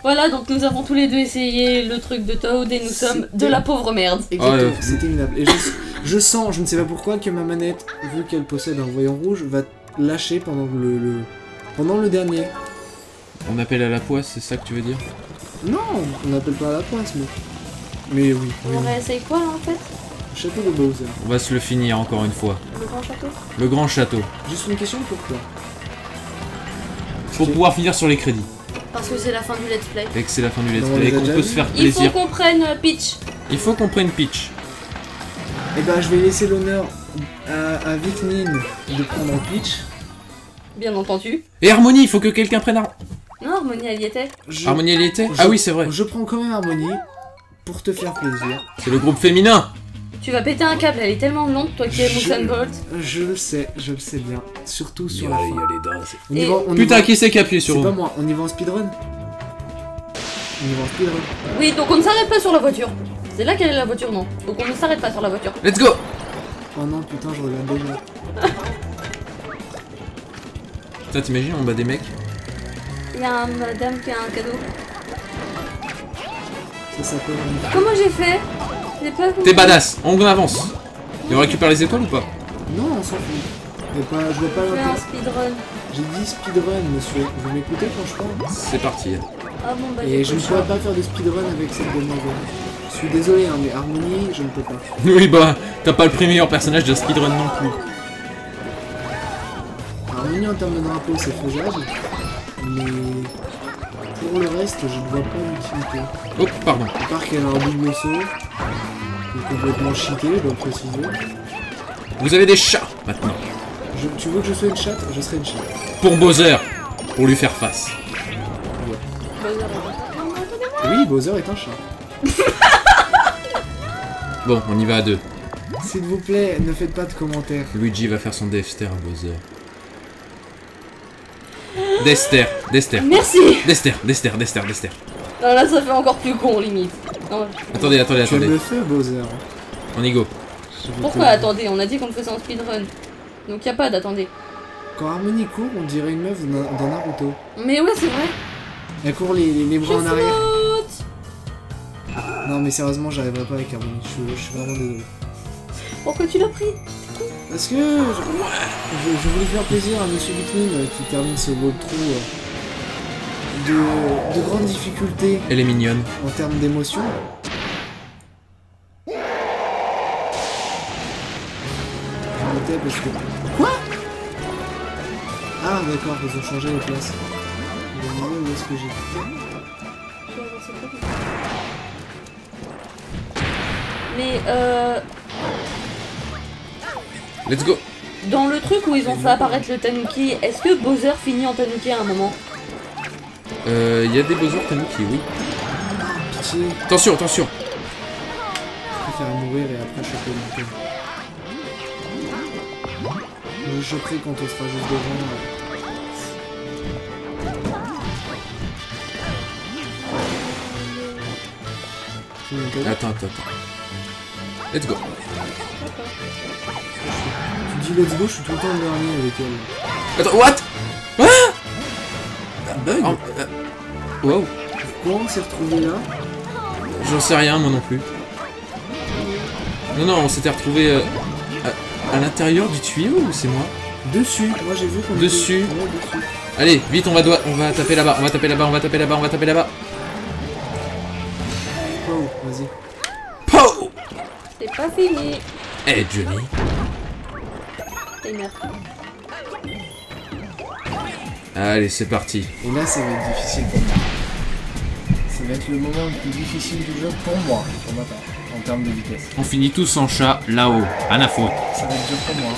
[SPEAKER 3] Voilà, donc nous avons tous les deux essayé le truc de Toad et nous sommes de la pauvre merde.
[SPEAKER 2] Exactement,
[SPEAKER 1] ouais.
[SPEAKER 2] c'était minable. Et je, je sens, je ne sais pas pourquoi, que ma manette, vu qu'elle possède un voyant rouge, va lâcher pendant le, le- pendant le dernier.
[SPEAKER 1] On appelle à la poisse, c'est ça que tu veux dire?
[SPEAKER 2] Non, on n'appelle pas à la poisse, mais. Mais oui, oui.
[SPEAKER 3] On réessaye quoi là en fait?
[SPEAKER 2] Château de Bowser.
[SPEAKER 1] On va se le finir encore une fois.
[SPEAKER 3] Le grand château?
[SPEAKER 1] Le grand château.
[SPEAKER 2] Juste une question pour toi.
[SPEAKER 1] Pour pouvoir finir sur les crédits.
[SPEAKER 3] Parce que c'est la fin du let's play.
[SPEAKER 1] Et que c'est la fin du let's play, et qu'on peut se faire
[SPEAKER 3] Il faut
[SPEAKER 1] plaisir.
[SPEAKER 3] qu'on prenne euh, Peach.
[SPEAKER 1] Il faut qu'on prenne Peach.
[SPEAKER 2] Eh ben, je vais laisser l'honneur à, à Vic Nin de prendre Peach.
[SPEAKER 3] Bien entendu.
[SPEAKER 1] Et Harmonie, il faut que quelqu'un prenne Har-
[SPEAKER 3] Non, Harmonie elle y était.
[SPEAKER 2] Je,
[SPEAKER 1] Harmonie, elle y était
[SPEAKER 2] je-
[SPEAKER 1] Ah oui, c'est vrai.
[SPEAKER 2] Je prends quand même Harmonie pour te faire plaisir.
[SPEAKER 1] C'est le groupe féminin.
[SPEAKER 3] Tu vas péter un câble, elle est tellement longue, toi qui es
[SPEAKER 2] Je-
[SPEAKER 3] Usain Bolt.
[SPEAKER 2] Je le sais, je le sais bien. Surtout sur la fin. On y
[SPEAKER 3] Et-
[SPEAKER 2] va, on y
[SPEAKER 1] Putain,
[SPEAKER 2] va-
[SPEAKER 1] qui c'est qui a appuyé
[SPEAKER 2] C'est
[SPEAKER 1] sur
[SPEAKER 2] pas moi, on y va en speedrun On y va en speedrun.
[SPEAKER 3] Oui, donc on ne s'arrête pas sur la voiture. C'est là quelle est la voiture, non Donc on ne s'arrête pas sur la voiture.
[SPEAKER 1] Let's go
[SPEAKER 2] Oh non, putain, je regarde déjà.
[SPEAKER 1] Putain, t'imagines, on bat des mecs
[SPEAKER 3] Il y a un madame qui a un cadeau.
[SPEAKER 2] Ça s'appelle.
[SPEAKER 3] Comment j'ai fait?
[SPEAKER 1] T'es badass, on avance. Et on récupère les étoiles ou pas
[SPEAKER 2] Non, on s'en fout. Je vois pas, je vois pas l'intérêt.
[SPEAKER 3] speedrun.
[SPEAKER 2] J'ai dit speedrun, monsieur. Vous m'écoutez quand je parle
[SPEAKER 1] C'est parti.
[SPEAKER 3] Ah bon, bah
[SPEAKER 2] Et je ne pourrais pas faire de speedrun avec cette demoiselle. Je suis désolé, hein, mais Harmonie, je ne peux pas. [LAUGHS]
[SPEAKER 1] Oui, bah, t'as pas le premier meilleur personnage de speedrun non plus.
[SPEAKER 2] Harmonie en termes de drapeau, c'est faisable. Mais pour le reste, je ne vois pas l'utilité.
[SPEAKER 1] Oh, pardon.
[SPEAKER 2] À part qu'elle a un double saut, qui est complètement cheaté, je dois préciser.
[SPEAKER 1] Vous avez des chats maintenant.
[SPEAKER 2] Je- tu veux que je sois une chatte? Je serai une chatte.
[SPEAKER 1] Pour Bowser. Pour lui faire face.
[SPEAKER 3] Bowser,
[SPEAKER 2] Oui, Bowser est un chat. [LAUGHS]
[SPEAKER 1] Bon, on y va à deux.
[SPEAKER 2] S'il vous plaît, ne faites pas de commentaires.
[SPEAKER 1] Luigi va faire son Dexter à Bowser. Dexter, Dexter,
[SPEAKER 3] Merci
[SPEAKER 1] Dexter, Dexter, Dexter, Dexter.
[SPEAKER 3] Non, là, ça fait encore plus con, limite. Non,
[SPEAKER 1] Attendez, attendez,
[SPEAKER 2] Tu aimes
[SPEAKER 1] attendez.
[SPEAKER 2] le feu, Bowser
[SPEAKER 1] On y go.
[SPEAKER 3] Pourquoi
[SPEAKER 2] te-
[SPEAKER 3] attendez On a dit qu'on le faisait en speedrun. Donc y a pas d'attendez.
[SPEAKER 2] Quand Harmonie court, on dirait une meuf dans Naruto.
[SPEAKER 3] Mais ouais, c'est vrai.
[SPEAKER 2] Elle court les, les, les
[SPEAKER 3] Je
[SPEAKER 2] bras en arrière. Non, mais sérieusement, j'arriverai pas avec Harmonie. Je, je suis vraiment désolé.
[SPEAKER 3] Pourquoi tu l'as pris?
[SPEAKER 2] Parce que je, je- je voulais faire plaisir à Monsieur Viknin euh, qui termine ce walkthrough euh, de, de grande difficulté
[SPEAKER 1] Elle est mignonne.
[SPEAKER 2] en termes d'émotion. Je notais parce que. Quoi? Ah, d'accord, ils ont changé les places. Demandais où est-ce que j'étais.
[SPEAKER 3] Mais euh,
[SPEAKER 1] Let's go.
[SPEAKER 3] dans le truc où ils ont fait apparaître le Tanuki, est-ce que Bowser finit en Tanuki à un moment?
[SPEAKER 1] Euh, il y a des Bowser Tanuki, oui.
[SPEAKER 2] Pitié,
[SPEAKER 1] Attention, attention.
[SPEAKER 2] je préfère mourir et après choper mon. Je le choperai quand on sera juste devant. euh.
[SPEAKER 1] Attends, attends, attends. Let's go.
[SPEAKER 2] Tu dis let's go, je suis tout le temps le dernier avec elle.
[SPEAKER 1] Attends, what?
[SPEAKER 2] Bug
[SPEAKER 1] Oh, euh, Wow.
[SPEAKER 2] Pourquoi on s'est retrouvé là
[SPEAKER 1] J'en sais rien, moi non plus. Non, non, on s'était retrouvé euh, à, à l'intérieur du tuyau ou c'est moi
[SPEAKER 2] Dessus, moi j'ai vu qu'on était-
[SPEAKER 1] Dessus.
[SPEAKER 2] Ouais, dessus.
[SPEAKER 1] Allez, vite, on va, on va taper là-bas, on va taper là-bas, on va taper là-bas, on va taper là-bas.
[SPEAKER 2] Oh, vas-y.
[SPEAKER 1] Pow
[SPEAKER 3] C'est pas fini.
[SPEAKER 1] Eh, Johnny.
[SPEAKER 3] Et merde.
[SPEAKER 1] Allez, c'est parti.
[SPEAKER 2] Et là, ça va être difficile pour moi. Ça va être le moment le plus difficile du jeu pour moi, pour ma part, en termes de vitesse.
[SPEAKER 1] On finit tous en chat, là-haut. À foutre.
[SPEAKER 2] Ça va être dur pour moi.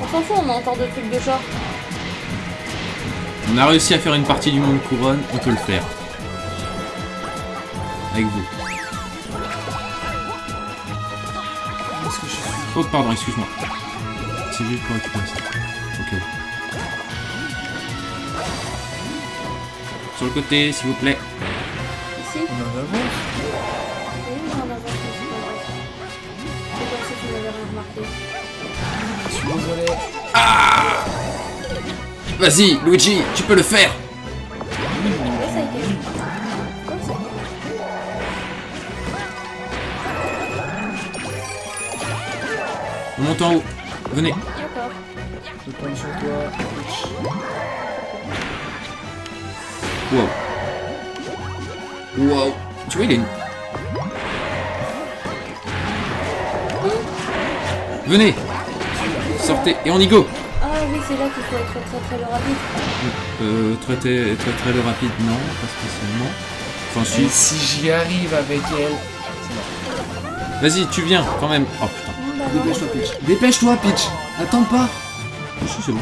[SPEAKER 3] On s'en fout, on a encore de trucs de chat.
[SPEAKER 1] On a réussi à faire une partie du monde couronne, on peut le faire. Avec vous. Oh, pardon, excuse-moi. C'est juste pour récupérer ça. Sur le côté, s'il vous plaît.
[SPEAKER 3] Ici
[SPEAKER 2] On en avance
[SPEAKER 3] Oui, on en avance, mais c'est pas grave. C'est comme si tu n'avais rien remarqué.
[SPEAKER 2] Je suis désolé.
[SPEAKER 1] Vas-y, Luigi, tu peux le faire. On monte en haut. Venez.
[SPEAKER 3] D'accord.
[SPEAKER 2] Je compte sur toi.
[SPEAKER 1] Wow. Wow. Tu vois, il est une... Venez Sortez, et on y go
[SPEAKER 3] Ah oui, c'est là qu'il faut être très très le rapide.
[SPEAKER 1] Euh, très très très très le rapide, non, pas spécialement. Enfin, si.
[SPEAKER 2] Et si j'y arrive avec elle
[SPEAKER 1] Vas-y, tu viens, quand même. Oh putain.
[SPEAKER 3] Bah.
[SPEAKER 2] Dépêche-toi, Peach. Dépêche-toi, Peach. Attends pas.
[SPEAKER 1] Si, c'est bon.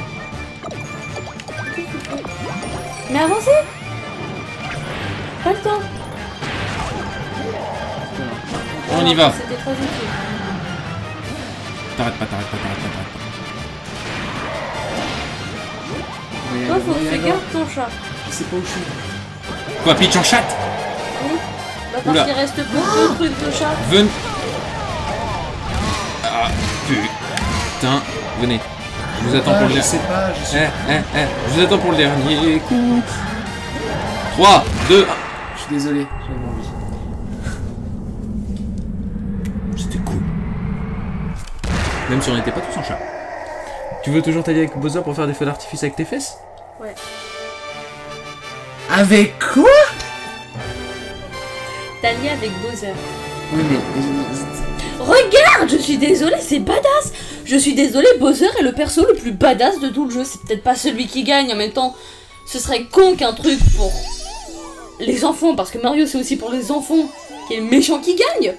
[SPEAKER 3] Mais avancez Pas le temps
[SPEAKER 1] On y va.
[SPEAKER 3] C'était trop utile.
[SPEAKER 1] T'arrêtes pas, t'arrêtes pas, t'arrêtes pas, t'arrêtes pas.
[SPEAKER 3] Toi, faut que tu gardes ton chat.
[SPEAKER 2] Je sais pas où je suis.
[SPEAKER 1] Quoi, Peach en chatte
[SPEAKER 3] Oui Bah parce qu'il reste peu de trucs de chat.
[SPEAKER 1] Venez. Ah, putain. Venez. Je vous attends
[SPEAKER 2] Ah,
[SPEAKER 1] pour le
[SPEAKER 2] je
[SPEAKER 1] dernier.
[SPEAKER 2] sais pas, je suis...
[SPEAKER 1] Eh, eh, eh. Je vous attends pour le dernier coup. 3, 2,
[SPEAKER 2] Je suis désolé, j'avais envie.
[SPEAKER 1] C'était cool. Même si on n'était pas tous en chat. Tu veux toujours t'allier avec Bowser pour faire des feux d'artifice avec tes fesses?
[SPEAKER 3] Ouais.
[SPEAKER 2] Avec quoi?
[SPEAKER 3] T'as lié avec Bowser.
[SPEAKER 2] Oui, mais...
[SPEAKER 3] Regarde, je suis désolée, c'est badass. Je suis désolée, Bowser est le perso le plus badass de tout le jeu. C'est peut-être pas celui qui gagne en même temps. Ce serait con qu'un truc pour les enfants, parce que Mario c'est aussi pour les enfants, qui est le méchant qui gagne.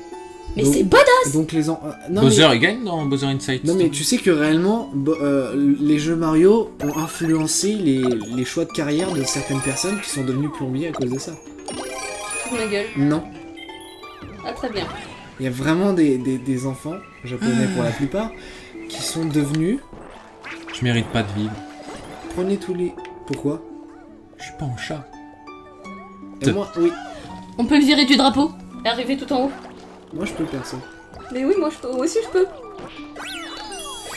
[SPEAKER 3] Mais c'est badass.
[SPEAKER 2] Donc les en... euh, non,
[SPEAKER 1] Bowser,
[SPEAKER 2] mais...
[SPEAKER 1] il gagne dans Bowser Inside
[SPEAKER 2] Non mais tu sais que réellement, bo- euh, les jeux Mario ont influencé les, les choix de carrière de certaines personnes qui sont devenues plombiers à cause de ça.
[SPEAKER 3] Ma gueule.
[SPEAKER 2] Non.
[SPEAKER 3] Ah très bien.
[SPEAKER 2] Il y a vraiment des, des, des enfants, japonais pour la plupart, qui sont devenus...
[SPEAKER 1] Je mérite pas de vivre.
[SPEAKER 2] Prenez tous les... Pourquoi?
[SPEAKER 1] Je suis pas un chat.
[SPEAKER 2] Et moi, oui.
[SPEAKER 3] On peut le virer du drapeau et arriver tout en haut.
[SPEAKER 2] Moi je peux perso.
[SPEAKER 3] Mais oui, moi, je peux, moi aussi je peux.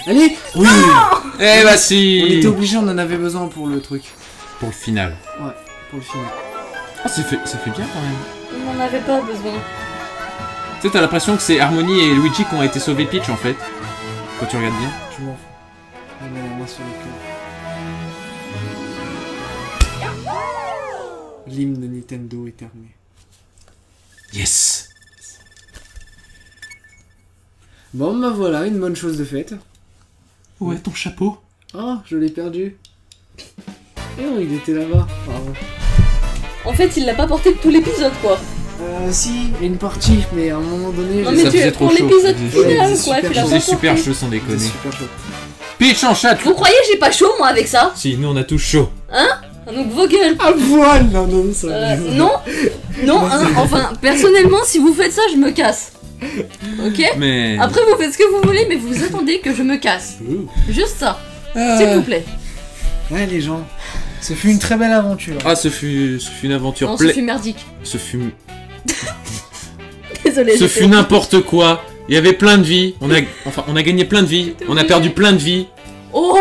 [SPEAKER 2] Allez
[SPEAKER 1] Oui Eh bah
[SPEAKER 2] On
[SPEAKER 1] si
[SPEAKER 2] était obligé, on en avait besoin pour le truc.
[SPEAKER 1] Pour le final.
[SPEAKER 2] Pour le film.
[SPEAKER 1] Ah, ça fait, ça fait bien quand même.
[SPEAKER 3] On n'en avait pas besoin.
[SPEAKER 1] Tu sais, t'as l'impression que c'est Harmony et Luigi qui ont été sauvés Peach en fait. Quand tu regardes bien.
[SPEAKER 2] Je m'en fous. On sur le cœur. L'hymne de Nintendo est terminé.
[SPEAKER 1] Yes
[SPEAKER 2] Bon bah voilà, une bonne chose de faite.
[SPEAKER 1] Ouais, ton chapeau?
[SPEAKER 2] Oh, je l'ai perdu. Oh, il était là-bas. Pardon.
[SPEAKER 3] En fait, il l'a pas porté tout l'épisode, quoi.
[SPEAKER 2] Euh, si, une partie, mais à un moment donné,
[SPEAKER 3] Non,
[SPEAKER 2] je-
[SPEAKER 3] mais
[SPEAKER 1] ça
[SPEAKER 3] tu
[SPEAKER 1] faisait trop
[SPEAKER 3] pour
[SPEAKER 1] chaud.
[SPEAKER 3] l'épisode final, quoi.
[SPEAKER 2] super
[SPEAKER 3] Tu l'as.
[SPEAKER 1] C'est
[SPEAKER 3] pas
[SPEAKER 1] super chaud sans déconner.
[SPEAKER 2] super chaud.
[SPEAKER 1] Peach en chat
[SPEAKER 3] Vous croyez j'ai pas chaud, moi, avec ça?
[SPEAKER 1] Si, nous on a tous chaud.
[SPEAKER 3] Ah, Donc vos gueules.
[SPEAKER 2] À voile Non, non, ça
[SPEAKER 3] Euh, non, non, hein, enfin, personnellement, si vous faites ça, je me casse. Ok
[SPEAKER 1] Mais.
[SPEAKER 3] Après, vous faites ce que vous voulez, mais vous attendez que je me casse. Juste ça, s'il vous plaît.
[SPEAKER 2] Ouais, les gens, ce fut une très belle aventure.
[SPEAKER 1] Ah, ce fut, ce fut une aventure
[SPEAKER 3] Non,
[SPEAKER 1] pla-
[SPEAKER 3] ce fut merdique.
[SPEAKER 1] Ce fut, [LAUGHS]
[SPEAKER 3] Désolé.
[SPEAKER 1] ce fut n'importe quoi. Il y avait plein de vies. On a, enfin, on a gagné plein de vies. On a perdu plein de vies.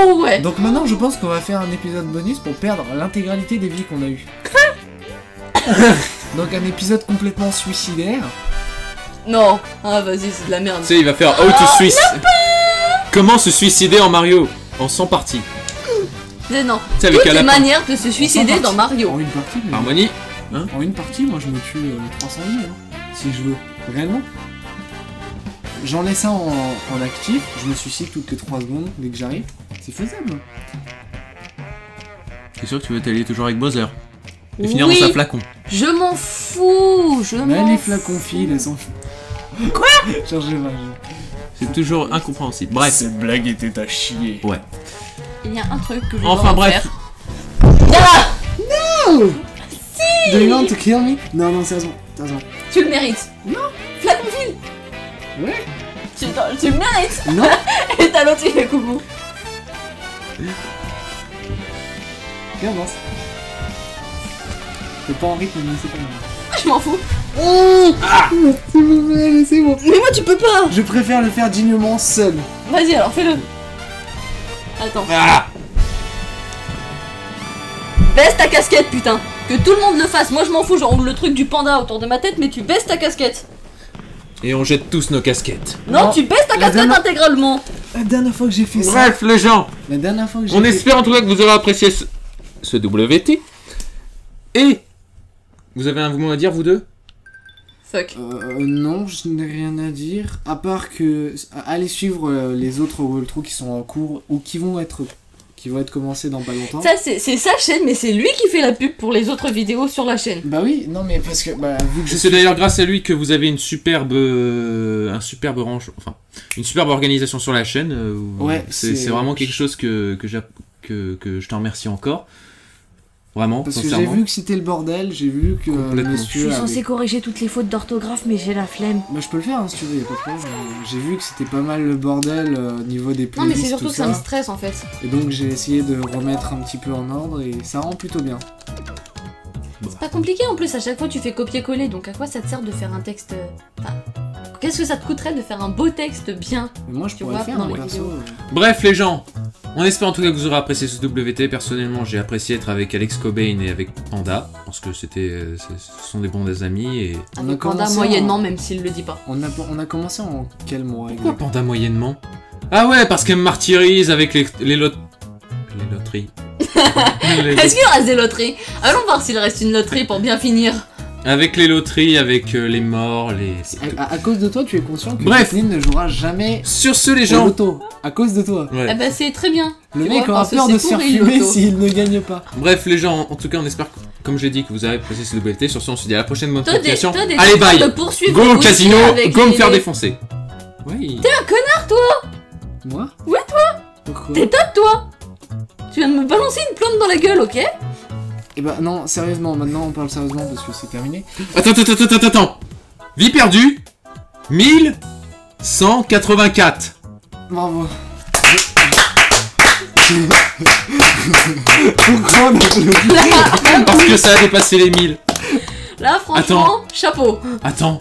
[SPEAKER 3] Oh ouais.
[SPEAKER 2] Donc maintenant, je pense qu'on va faire un épisode bonus pour perdre l'intégralité des vies qu'on a eues. Donc un épisode complètement suicidaire.
[SPEAKER 3] Non. Ah, vas-y, c'est de la merde.
[SPEAKER 1] Tu sais, il va faire How to Suicide. Comment se suicider en Mario En 100 parties.
[SPEAKER 3] Mais non.
[SPEAKER 1] Tu sais, avec
[SPEAKER 3] Toutes
[SPEAKER 1] un
[SPEAKER 3] les
[SPEAKER 1] lapin.
[SPEAKER 3] manières de se suicider
[SPEAKER 2] En
[SPEAKER 3] dans Mario.
[SPEAKER 2] En une partie, mais-
[SPEAKER 1] Harmonie.
[SPEAKER 2] en une partie, moi je me tue euh, 300 vies, hein, si je veux. Réellement. J'en laisse un en, en actif, je me suicide toutes les 3 secondes dès que j'arrive. C'est faisable.
[SPEAKER 1] C'est sûr que tu veux t'allier toujours avec Bowser? Et finir dans sa flacon.
[SPEAKER 3] Je m'en fous. Je
[SPEAKER 2] Mais
[SPEAKER 3] m'en
[SPEAKER 2] les flacons filles, elles foutent. [LAUGHS] Quoi?
[SPEAKER 1] C'est toujours incompréhensible. Bref.
[SPEAKER 2] Cette blague était à chier.
[SPEAKER 1] Ouais.
[SPEAKER 3] Il y a un truc que je
[SPEAKER 1] Enfin,
[SPEAKER 3] dois
[SPEAKER 1] bref.
[SPEAKER 3] Ah
[SPEAKER 2] Do you want to kill me? Non, non, sérieusement.
[SPEAKER 3] Tu le mérites. Non. Flaconville.
[SPEAKER 2] Ouais
[SPEAKER 3] Tu, tu le mérites.
[SPEAKER 2] Non
[SPEAKER 3] Et t'as l'autre qui fait coucou.
[SPEAKER 2] Viens, avance. C'est pas en rythme, mais c'est pas grave.
[SPEAKER 3] Je m'en fous.
[SPEAKER 2] S'il vous plaît, laissez-moi.
[SPEAKER 3] Mais moi, tu peux pas.
[SPEAKER 2] Je préfère le faire dignement seul.
[SPEAKER 3] Vas-y, alors fais-le. Attends.
[SPEAKER 1] Ah
[SPEAKER 3] Baisse ta casquette, putain. Que tout le monde le fasse. Moi, je m'en fous. J'enroule le truc du panda autour de ma tête, mais tu baisses ta casquette.
[SPEAKER 1] Et on jette tous nos casquettes.
[SPEAKER 3] Non,
[SPEAKER 2] Non.
[SPEAKER 3] tu baisses ta
[SPEAKER 2] La
[SPEAKER 3] casquette
[SPEAKER 2] dernière-
[SPEAKER 3] intégralement.
[SPEAKER 2] La dernière fois que j'ai fait ça.
[SPEAKER 1] Bref, les gens.
[SPEAKER 2] La dernière fois que j'ai
[SPEAKER 1] On
[SPEAKER 2] fait
[SPEAKER 1] espère en tout cas que vous aurez apprécié ce, ce WT. Et vous avez un mot à dire, vous deux?
[SPEAKER 3] Fuck.
[SPEAKER 2] Euh, non, je n'ai rien à dire. À part que. Allez suivre euh, les autres walkthroughs qui sont en cours ou qui vont être. Qui vont être commencés dans pas longtemps.
[SPEAKER 3] Ça, c'est sa chaîne, mais c'est lui qui fait la pub pour les autres vidéos sur la chaîne.
[SPEAKER 2] Bah oui, non mais parce que. Bah, vu que je
[SPEAKER 1] C'est
[SPEAKER 2] suis.
[SPEAKER 1] d'ailleurs grâce à lui que vous avez une superbe, euh, un superbe range, enfin, une superbe organisation sur la chaîne. euh,
[SPEAKER 2] Ouais,
[SPEAKER 1] c'est vraiment quelque chose que que, que que je te remercie encore. Vraiment,
[SPEAKER 2] Parce que j'ai vu que c'était le bordel, j'ai vu que euh,
[SPEAKER 1] Complètement.
[SPEAKER 2] monsieur. avait-
[SPEAKER 3] corriger toutes les fautes d'orthographe, mais j'ai la flemme.
[SPEAKER 2] Bah je peux le faire hein, si tu veux, y a pas de problème. J'ai vu que c'était pas mal le bordel euh, au niveau des
[SPEAKER 3] Non,
[SPEAKER 2] playlists,
[SPEAKER 3] mais c'est surtout
[SPEAKER 2] tout
[SPEAKER 3] que ça
[SPEAKER 2] ça.
[SPEAKER 3] me stresse en fait.
[SPEAKER 2] Et donc j'ai essayé de remettre un petit peu en ordre et ça rend plutôt bien.
[SPEAKER 3] C'est pas compliqué en plus, à chaque fois tu fais copier-coller, donc à quoi ça te sert de faire un texte. euh, Enfin, qu'est-ce que ça te coûterait de faire un beau texte bien
[SPEAKER 2] Mais moi je
[SPEAKER 3] Tu
[SPEAKER 2] pourrais
[SPEAKER 3] vois,
[SPEAKER 2] le faire,
[SPEAKER 3] les
[SPEAKER 2] perso.
[SPEAKER 3] vidéos.
[SPEAKER 1] Bref, les gens, on espère en tout cas que vous aurez apprécié ce WT. Personnellement, j'ai apprécié être avec Alex Cobain et avec Panda parce que c'était, euh, ce sont des bons amis et
[SPEAKER 2] On a
[SPEAKER 3] Panda
[SPEAKER 2] commencé
[SPEAKER 3] moyennement,
[SPEAKER 2] en-
[SPEAKER 3] même s'il le dit pas.
[SPEAKER 2] On a, on a commencé en quel mois
[SPEAKER 1] pourquoi Panda moyennement? Ah ouais, parce qu'elle me martyrise avec les les lot... les loteries. [LAUGHS]
[SPEAKER 3] Est-ce qu'il reste des loteries? Allons voir s'il reste une loterie pour bien finir.
[SPEAKER 1] Avec les loteries, avec euh, les morts, les...
[SPEAKER 2] À, cause de toi, tu es conscient que
[SPEAKER 1] Bref.
[SPEAKER 2] Kathleen ne jouera jamais
[SPEAKER 1] Sur ce, les
[SPEAKER 2] au
[SPEAKER 1] gens...
[SPEAKER 2] loto. À cause de toi.
[SPEAKER 1] Ouais.
[SPEAKER 3] Ah bah c'est très bien.
[SPEAKER 2] Le
[SPEAKER 3] Tu
[SPEAKER 2] mec
[SPEAKER 3] vois,
[SPEAKER 2] aura peur de se faire fumer s'il ne gagne pas.
[SPEAKER 1] Bref, les gens, en tout cas, on espère, que- comme j'ai dit, que vous avez apprécié ce WT. Sur ce, on se dit à la prochaine bonne
[SPEAKER 3] Toi, toi,
[SPEAKER 1] Allez, bye
[SPEAKER 3] de poursuivre
[SPEAKER 1] Go au casino, go me
[SPEAKER 3] les-
[SPEAKER 1] faire défoncer. Oui.
[SPEAKER 2] Moi?
[SPEAKER 3] Ouais,
[SPEAKER 2] toi Pourquoi?
[SPEAKER 3] T'es top, toi Tu viens de me balancer une plante dans la gueule, ok
[SPEAKER 2] Eh bah non, sérieusement, maintenant on parle sérieusement parce que c'est terminé.
[SPEAKER 1] Attends, attends, attends, attends, attends. Vie perdue 1184.
[SPEAKER 2] Bravo. Pourquoi on applaudit
[SPEAKER 1] Parce que ça a dépassé les 1000.
[SPEAKER 3] Là, franchement, chapeau.
[SPEAKER 1] Attends.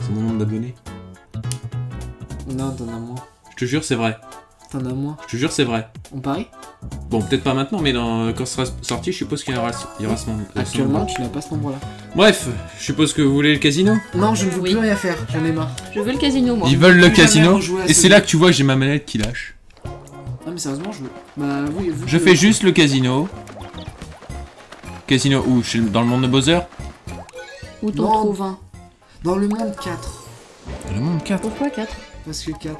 [SPEAKER 1] C'est mon nombre d'abonnés.
[SPEAKER 2] Non, t'en as moins.
[SPEAKER 1] Je te jure, c'est vrai.
[SPEAKER 2] T'en as moins.
[SPEAKER 1] Je te jure, c'est vrai.
[SPEAKER 2] On parie
[SPEAKER 1] Bon, peut-être pas maintenant, mais dans- quand ce sera sorti, je suppose qu'il y aura, il y aura ce nombre. ce
[SPEAKER 2] Actuellement, tu n'as pas ce nombre-là.
[SPEAKER 1] Bref, je suppose que vous voulez le casino
[SPEAKER 2] Non, je ne veux
[SPEAKER 3] Oui.
[SPEAKER 2] plus rien faire, j'en ai marre.
[SPEAKER 3] Je veux le casino, moi.
[SPEAKER 1] Ils veulent le
[SPEAKER 2] plus jamais
[SPEAKER 1] casino.
[SPEAKER 2] rejouer à
[SPEAKER 1] Et
[SPEAKER 2] ce
[SPEAKER 1] c'est là que tu vois que j'ai ma manette qui lâche.
[SPEAKER 2] Non, mais sérieusement, je veux. Bah oui, vous.
[SPEAKER 1] Je fais juste le casino. Casino où Chez- Dans le monde de Bowser
[SPEAKER 3] Où t'en
[SPEAKER 2] Non.
[SPEAKER 3] trouves un
[SPEAKER 2] Dans le monde 4.
[SPEAKER 1] Le monde 4.
[SPEAKER 3] Pourquoi 4
[SPEAKER 2] Parce que 4.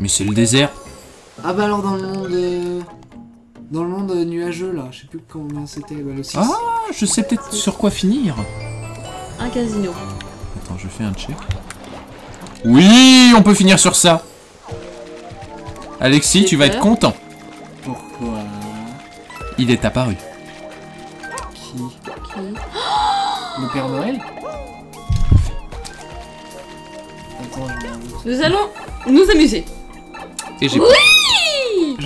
[SPEAKER 1] Mais c'est le désert.
[SPEAKER 2] Ah bah alors dans le monde. euh, Dans le monde euh, nuageux là, je sais plus combien c'était, bah le 6.
[SPEAKER 1] Ah, je sais peut-être sur quoi finir.
[SPEAKER 3] Un casino.
[SPEAKER 1] Attends, je fais un check. Oui, on peut finir sur ça. Alexis, tu vas être content.
[SPEAKER 2] Pourquoi?
[SPEAKER 1] Il est apparu.
[SPEAKER 2] Qui?
[SPEAKER 3] Qui?
[SPEAKER 2] Le Père Noël? Attends, je, vais-
[SPEAKER 3] Nous allons nous amuser.
[SPEAKER 1] Et j'ai-
[SPEAKER 3] Oui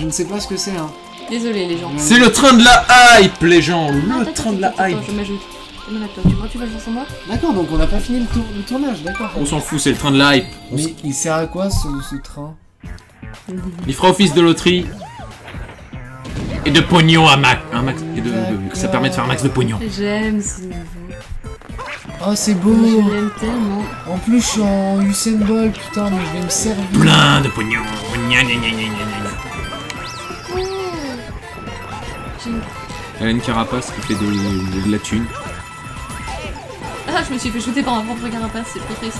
[SPEAKER 2] je ne sais pas ce que c'est hein.
[SPEAKER 3] Désolé, les gens.
[SPEAKER 1] C'est le train de la hype, les gens.
[SPEAKER 3] Ah,
[SPEAKER 1] Le
[SPEAKER 3] attends,
[SPEAKER 1] train de la hype.
[SPEAKER 3] Je m'ajoute. Tu vas sans moi?
[SPEAKER 2] D'accord, donc on n'a pas fini le, tour- le tournage, d'accord.
[SPEAKER 1] On s'en fout, c'est le train de la hype.
[SPEAKER 2] Mais il sert à quoi ce, ce train?
[SPEAKER 1] Il fera office de loterie. Et de pognon à max. Un max. Et de, de- ça permet de faire un max de pognon.
[SPEAKER 3] J'aime ce niveau.
[SPEAKER 2] Oh, c'est beau
[SPEAKER 3] Je l'aime tellement.
[SPEAKER 2] En plus, je suis en Usain Bolt, putain, mais je vais me servir.
[SPEAKER 1] Plein de pognon. Gna, gna, gna, Elle a une carapace qui fait des- de, de la thune.
[SPEAKER 3] Ah, je me suis fait shooter par un propre carapace, c'est trop triste.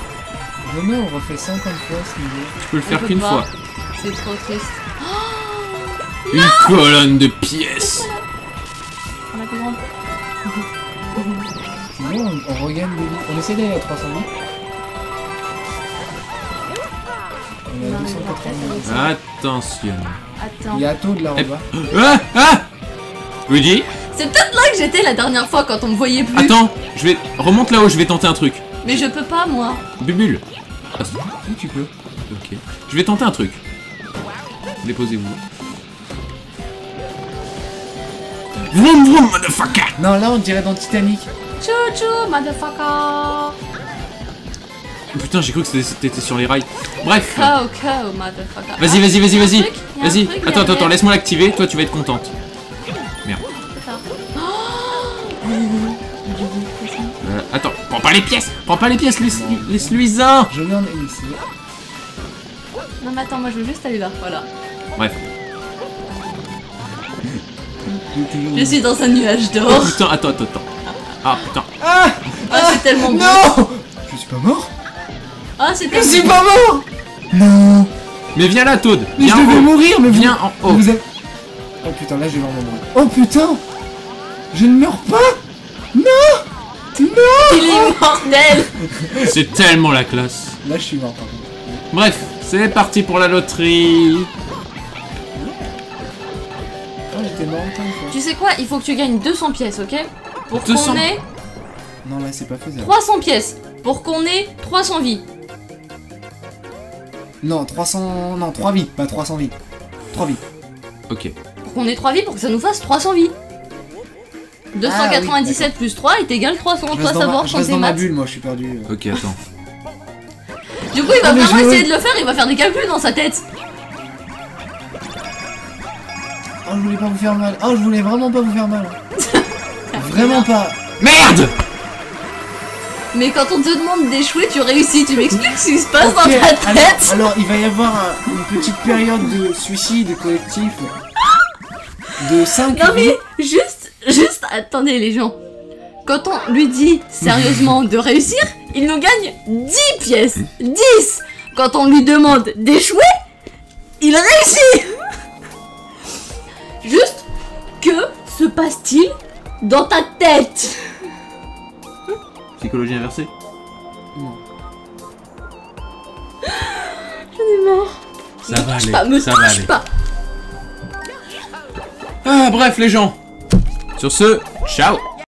[SPEAKER 2] Non, non, on refait 50 fois ce niveau.
[SPEAKER 1] Tu peux le faire qu'une fois.
[SPEAKER 3] C'est trop triste.
[SPEAKER 1] Une colonne de pièces.
[SPEAKER 3] On a plus grande.
[SPEAKER 2] Sinon, on, on regagne des vies. On essaie d'aller à 300 vies. On est à
[SPEAKER 3] mais
[SPEAKER 2] 280
[SPEAKER 3] on va
[SPEAKER 2] vies.
[SPEAKER 3] faire
[SPEAKER 1] Attention.
[SPEAKER 3] Attends.
[SPEAKER 2] Il y a Toad là en bas.
[SPEAKER 1] Ah Ah
[SPEAKER 3] C'est peut-être là que j'étais la dernière fois quand on me voyait plus.
[SPEAKER 1] Attends, je vais. Remonte là-haut, je vais tenter un truc.
[SPEAKER 3] Mais je peux pas, moi.
[SPEAKER 1] Bubule. Ah,
[SPEAKER 2] Oui, tu peux.
[SPEAKER 1] ok. Je vais tenter un truc. Déposez-vous. Vroom vroom, motherfucker
[SPEAKER 2] Non, là on dirait dans Titanic.
[SPEAKER 3] Chouchou, motherfucker.
[SPEAKER 1] Putain, j'ai cru que c'était- t'étais sur les rails. Bref. Vas-y, vas-y, vas-y, vas-y. Vas-y. Attends, attends, attends, laisse-moi l'activer. Toi, tu vas être contente. Pas les pièces Prends pas les pièces, laisse- laisse-lui un
[SPEAKER 2] Je en ici.
[SPEAKER 3] Non, mais attends, moi je veux juste aller là. Voilà.
[SPEAKER 1] Bref. [LAUGHS]
[SPEAKER 3] Je suis dans un nuage
[SPEAKER 1] Oh
[SPEAKER 3] d'or.
[SPEAKER 1] putain, attends, attends, attends. Ah putain.
[SPEAKER 2] Ah
[SPEAKER 3] Ah, c'est tellement beau.
[SPEAKER 2] Non Je suis pas mort
[SPEAKER 3] Ah, c'est
[SPEAKER 2] Je
[SPEAKER 3] tellement
[SPEAKER 2] suis pas mort Non
[SPEAKER 1] Mais viens là, Toad
[SPEAKER 2] Mais je
[SPEAKER 1] Viens
[SPEAKER 2] devais
[SPEAKER 1] haut.
[SPEAKER 2] mourir, mais vous-
[SPEAKER 1] Viens en haut
[SPEAKER 2] Vous êtes... Oh putain, là je vais vraiment mourir. Oh putain Je ne meurs pas Non Non
[SPEAKER 3] Il est mortel.
[SPEAKER 1] C'est tellement la classe.
[SPEAKER 2] Là je suis mort par contre.
[SPEAKER 1] Bref, c'est parti pour la loterie.
[SPEAKER 2] Oh j'étais mort fois.
[SPEAKER 3] Tu sais quoi Il faut que tu gagnes 200 pièces, ok Pour
[SPEAKER 1] 200?
[SPEAKER 3] qu'on ait
[SPEAKER 2] Non là c'est pas faisable.
[SPEAKER 3] 300 pièces. Pour qu'on ait 300 vies.
[SPEAKER 2] Non, 300... Non, 3 vies, pas 300 vies. 3 vies.
[SPEAKER 1] Ok.
[SPEAKER 3] Pour qu'on ait 3 vies, pour que ça nous fasse 300 vies. 297 plus 3 est égal 300.
[SPEAKER 2] Je
[SPEAKER 3] Toi savoir
[SPEAKER 2] ma... je ma
[SPEAKER 3] maths.
[SPEAKER 2] bulle, moi je suis perdu. euh.
[SPEAKER 1] Ok, attends. [LAUGHS]
[SPEAKER 3] Du coup, il va
[SPEAKER 2] Ah,
[SPEAKER 3] vraiment essayer de le faire, il va faire des calculs dans sa tête.
[SPEAKER 2] Oh je voulais pas vous faire mal. Oh je voulais vraiment pas vous faire mal. [LAUGHS] vraiment pas.
[SPEAKER 1] Merde
[SPEAKER 3] Mais quand on te demande d'échouer, tu réussis. Tu m'expliques ce qui se passe dans ta
[SPEAKER 2] alors,
[SPEAKER 3] tête
[SPEAKER 2] alors, il va y avoir une petite période de suicide collectif de 5
[SPEAKER 3] Non mais juste Juste, attendez les gens. Quand on lui dit sérieusement de réussir, il nous gagne 10 pièces. 10 Quand on lui demande d'échouer, il réussit Juste, que se passe-t-il dans ta tête?
[SPEAKER 1] Psychologie inversée?
[SPEAKER 2] Non.
[SPEAKER 3] J'en ai marre.
[SPEAKER 1] Ça va
[SPEAKER 3] touche
[SPEAKER 1] aller,
[SPEAKER 3] pas, me
[SPEAKER 1] ça va aller.
[SPEAKER 3] pas.
[SPEAKER 1] Ah, bref, les gens. Sur ce, ciao